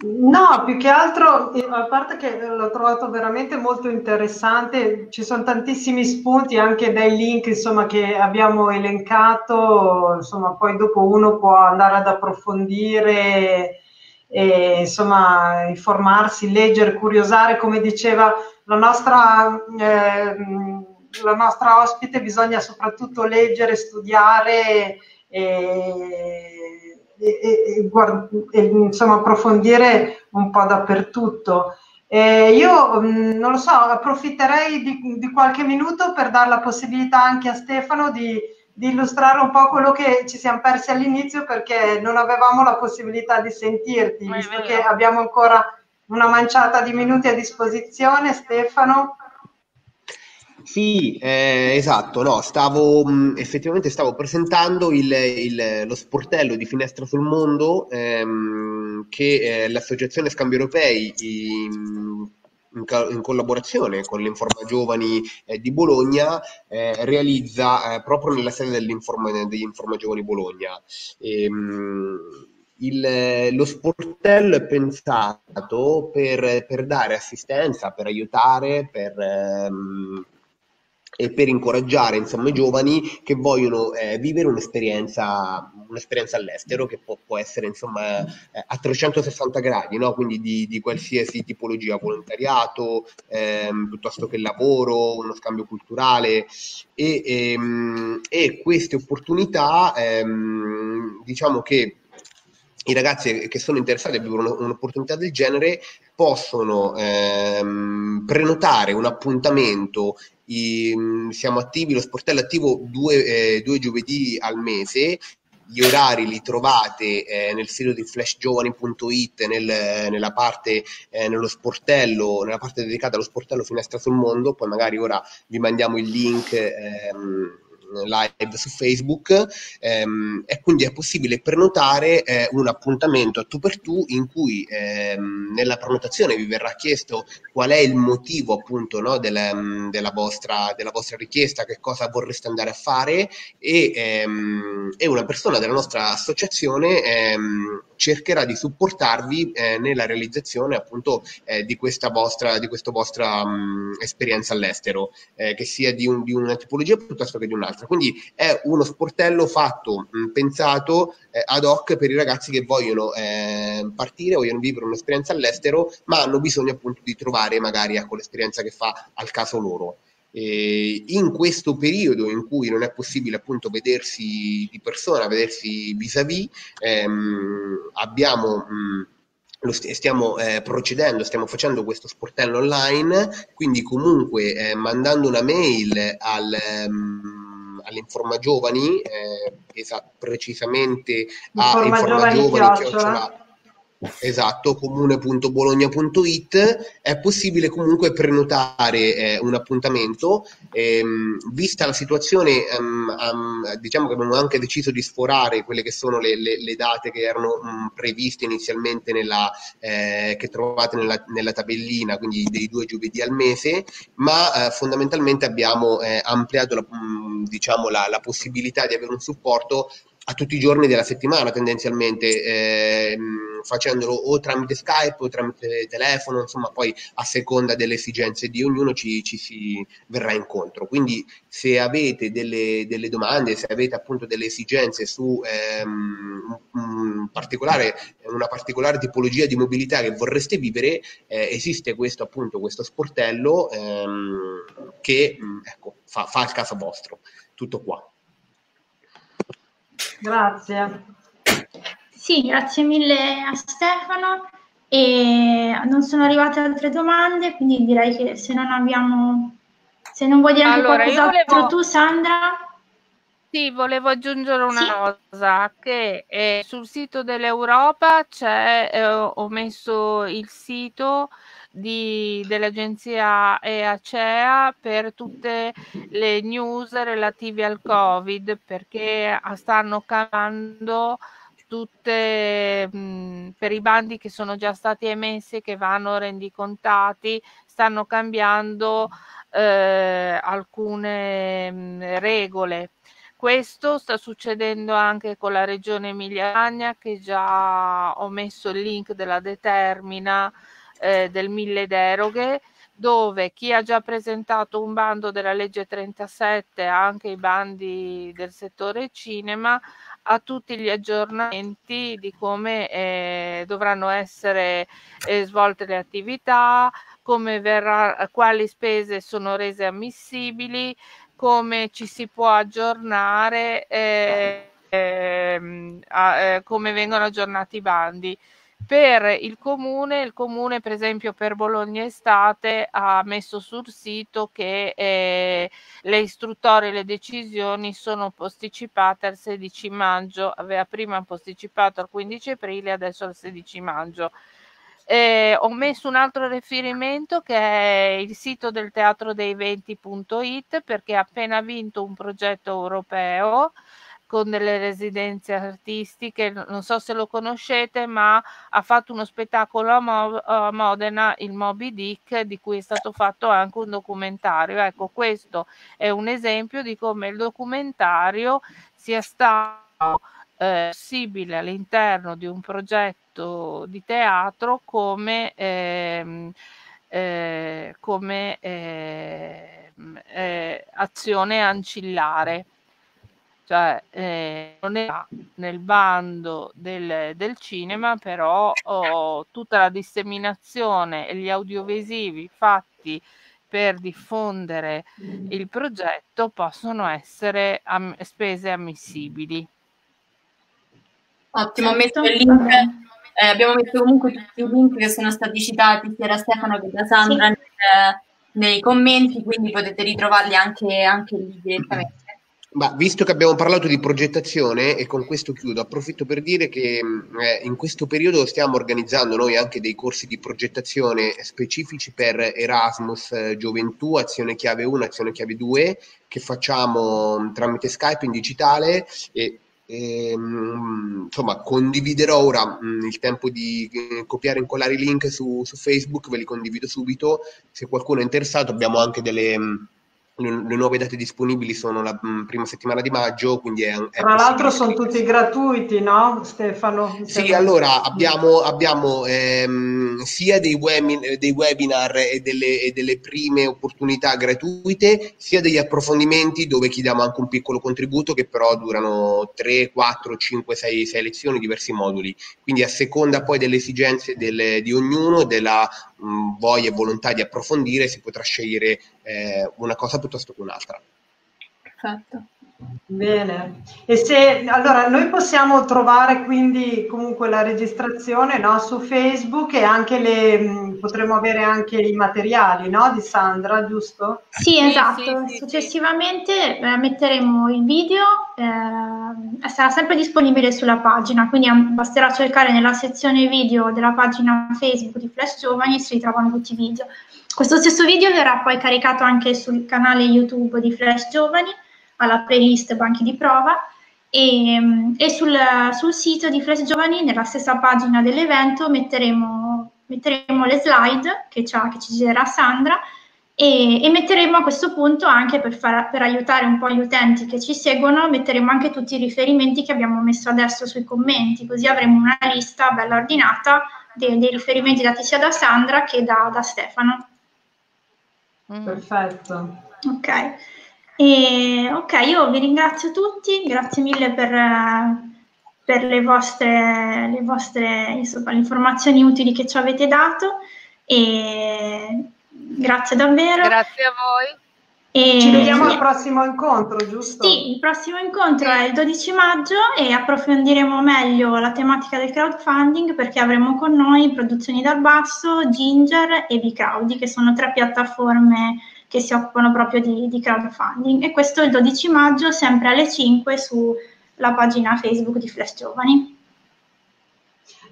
No, più che altro, eh, a parte che l'ho trovato veramente molto interessante, ci sono tantissimi spunti anche dai link insomma, che abbiamo elencato, insomma, poi dopo uno può andare ad approfondire e insomma informarsi, leggere, curiosare, come diceva la nostra, eh, la nostra ospite, bisogna soprattutto leggere, studiare e e, e, e, insomma approfondire un po' dappertutto. Eh, io mh, non lo so, approfitterei di, di, qualche minuto per dare la possibilità anche a Stefano di, di, illustrare un po' quello che ci siamo persi all'inizio perché non avevamo la possibilità di sentirti, visto che abbiamo ancora una manciata di minuti a disposizione. Stefano? Sì, eh, esatto, no, stavo mh, effettivamente stavo presentando il, il- lo sportello di Finestra sul Mondo ehm, che eh, l'Associazione Scambi Europei in, in in collaborazione con l'Informa Giovani eh, di Bologna eh, realizza eh, proprio nella sede dell'Informa, degli Informa Giovani Bologna. Ehm, il- lo sportello è pensato per, per dare assistenza, per aiutare, per, ehm, e per incoraggiare insomma, i giovani che vogliono eh, vivere un'esperienza, un'esperienza all'estero che può, può essere insomma, eh, a 360 gradi, no? quindi di, di, qualsiasi tipologia, volontariato, ehm, piuttosto che lavoro, uno scambio culturale e, ehm, e queste opportunità ehm, diciamo che i ragazzi che sono interessati a vivere un'opportunità del genere possono ehm, prenotare un appuntamento i, siamo attivi, lo sportello è attivo due, eh, due giovedì al mese, gli orari li trovate eh, nel sito di flashgiovani.it nel, nella parte eh, nello sportello nella parte dedicata allo sportello finestra sul mondo. Poi magari ora vi mandiamo il link ehm, live su Facebook ehm, e quindi è possibile prenotare eh, un appuntamento tu per tu in cui ehm, nella prenotazione vi verrà chiesto qual è il motivo appunto no, della, della, vostra, della, vostra, richiesta, che cosa vorreste andare a fare e, ehm, e una persona della nostra associazione ehm, cercherà di supportarvi eh, nella realizzazione appunto eh, di questa vostra, di questa vostra mh, esperienza all'estero, eh, che sia di, un, di, una tipologia piuttosto che di un'altra. Quindi è uno sportello fatto, mh, pensato eh, ad hoc per i ragazzi che vogliono eh, partire, vogliono vivere un'esperienza all'estero, ma hanno bisogno appunto di trovare magari ecco, l'esperienza che fa al caso loro. Eh, in questo periodo in cui non è possibile appunto vedersi di persona, vedersi vis-à-vis, ehm, abbiamo mh, lo st- stiamo eh, procedendo, stiamo facendo questo sportello online, quindi comunque eh, mandando una mail al, um, all'Informa Giovani, eh, esatto, precisamente a Informa Giovani, chiocciola, Esatto, comune.bologna.it è possibile comunque prenotare eh, un appuntamento. Ehm, vista la situazione, um, um, diciamo che abbiamo anche deciso di sforare quelle che sono le, le, le date che erano um, previste inizialmente nella, eh, che trovate nella, nella, tabellina, quindi dei due giovedì al mese, ma eh, fondamentalmente abbiamo eh, ampliato la, diciamo, la, la possibilità di avere un supporto a tutti i giorni della settimana tendenzialmente, eh, facendolo o tramite Skype o tramite telefono, insomma poi a seconda delle esigenze di ognuno ci, ci si verrà incontro. Quindi se avete delle, delle, domande, se avete appunto delle esigenze su ehm, un particolare, una particolare tipologia di mobilità che vorreste vivere, eh, esiste questo appunto questo sportello ehm, che ecco, fa, fa il caso vostro. Tutto qua. Grazie. Sì, grazie mille a Stefano. E non sono arrivate altre domande, quindi direi che se non abbiamo, se non vuoi dire allora, qualcos'altro volevo... tu, Sandra. Sì, volevo aggiungere una sì. cosa, che eh, sul sito dell'Europa c'è, eh, ho messo il sito di, dell'agenzia EACEA per tutte le news relative al Covid, perché stanno cambiando tutte mh, per i bandi che sono già stati emessi che vanno rendicontati stanno cambiando eh, alcune mh, regole. Questo sta succedendo anche con la regione Emilia-Romagna che già ho messo il link della determina eh, del mille deroghe dove chi ha già presentato un bando della legge 37 anche i bandi del settore cinema a tutti gli aggiornamenti di come eh, dovranno essere eh, svolte le attività, verrà, quali spese sono rese ammissibili, come ci si può aggiornare, eh, ehm, a, eh, come vengono aggiornati i bandi. Per il comune, il comune per esempio per Bologna Estate ha messo sul sito che eh, le istruttorie e le decisioni sono posticipate al 16 maggio, aveva prima posticipato al 15 aprile, adesso al 16 maggio. Eh, ho messo un altro riferimento che è il sito del teatro dei perché ha appena vinto un progetto europeo con delle residenze artistiche, non so se lo conoscete, ma ha fatto uno spettacolo a, Mo- a Modena, il Moby Dick, di cui è stato fatto anche un documentario. Ecco, questo è un esempio di come il documentario sia stato eh, possibile all'interno di un progetto di teatro come, ehm, eh, come eh, eh azione ancillare cioè eh, non è nel bando del, del cinema, però oh, tutta la disseminazione e gli audiovisivi fatti per diffondere il progetto possono essere am- spese ammissibili. Ottimo, metto il link. Eh, abbiamo messo comunque tutti i link che sono stati citati sia da Stefano che da Sandra sì. nei, nei, commenti, quindi potete ritrovarli anche, anche lì direttamente. Ma visto che abbiamo parlato di progettazione, e con questo chiudo, approfitto per dire che mm, eh, in questo periodo stiamo organizzando noi anche dei corsi di progettazione specifici per Erasmus eh, Gioventù, Azione Chiave 1, Azione Chiave 2, che facciamo mm, tramite Skype in digitale e e, ehm, insomma, condividerò ora mh, il tempo di eh, copiare e incollare i link su, su, Facebook, ve li condivido subito. Se qualcuno è interessato, abbiamo anche delle, mh, le, nuove date disponibili sono la mm, prima settimana di maggio, quindi è, è Tra l'altro sono tutti gratuiti, no Stefano? Sì, allora abbiamo, abbiamo ehm, sia dei, web, dei, webinar e delle, e delle, prime opportunità gratuite, sia degli approfondimenti dove chiediamo anche un piccolo contributo che però durano 3, 4, 5, 6, 6 lezioni, diversi moduli. Quindi a seconda poi delle esigenze delle, di ognuno, della mh, voglia e volontà di approfondire, si potrà scegliere eh, una cosa piuttosto che un'altra. Perfetto. Bene, e se allora noi possiamo trovare quindi comunque la registrazione no, su Facebook e anche le potremo avere anche i materiali no, di Sandra, giusto? Sì, esatto. Sì, sì, Successivamente eh, metteremo il video, eh, sarà sempre disponibile sulla pagina, quindi basterà cercare nella sezione video della pagina Facebook di Flash Giovani e si ritrovano tutti i video. Questo stesso video verrà poi caricato anche sul canale YouTube di Flash Giovani, alla playlist Banchi di Prova, e, e sul, sul, sito di Flash Giovani, nella stessa pagina dell'evento, metteremo, metteremo le slide che, che ci girerà Sandra e, e, metteremo a questo punto anche per, far, per, aiutare un po' gli utenti che ci seguono, metteremo anche tutti i riferimenti che abbiamo messo adesso sui commenti, così avremo una lista bella ordinata dei, dei riferimenti dati sia da Sandra che da, da Stefano. Mm. Perfetto. Ok. E, ok, io vi ringrazio tutti, grazie mille per, per le vostre, le vostre insomma, le informazioni utili che ci avete dato e grazie davvero. Grazie a voi. E ci vediamo al prossimo incontro, giusto? Sì, il prossimo incontro è il 12 maggio e approfondiremo meglio la tematica del crowdfunding perché avremo con noi Produzioni dal Basso, Ginger e Bcrowdy che sono tre piattaforme che si occupano proprio di, di crowdfunding. E questo il 12 maggio, sempre alle 5, sulla pagina Facebook di Flash Giovani.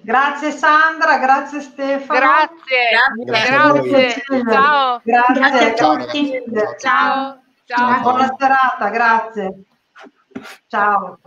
Grazie Sandra, grazie Stefano. Grazie, grazie. grazie. Ciao. Grazie, grazie a tutti. Ciao. Ciao. Buona serata, grazie. Ciao.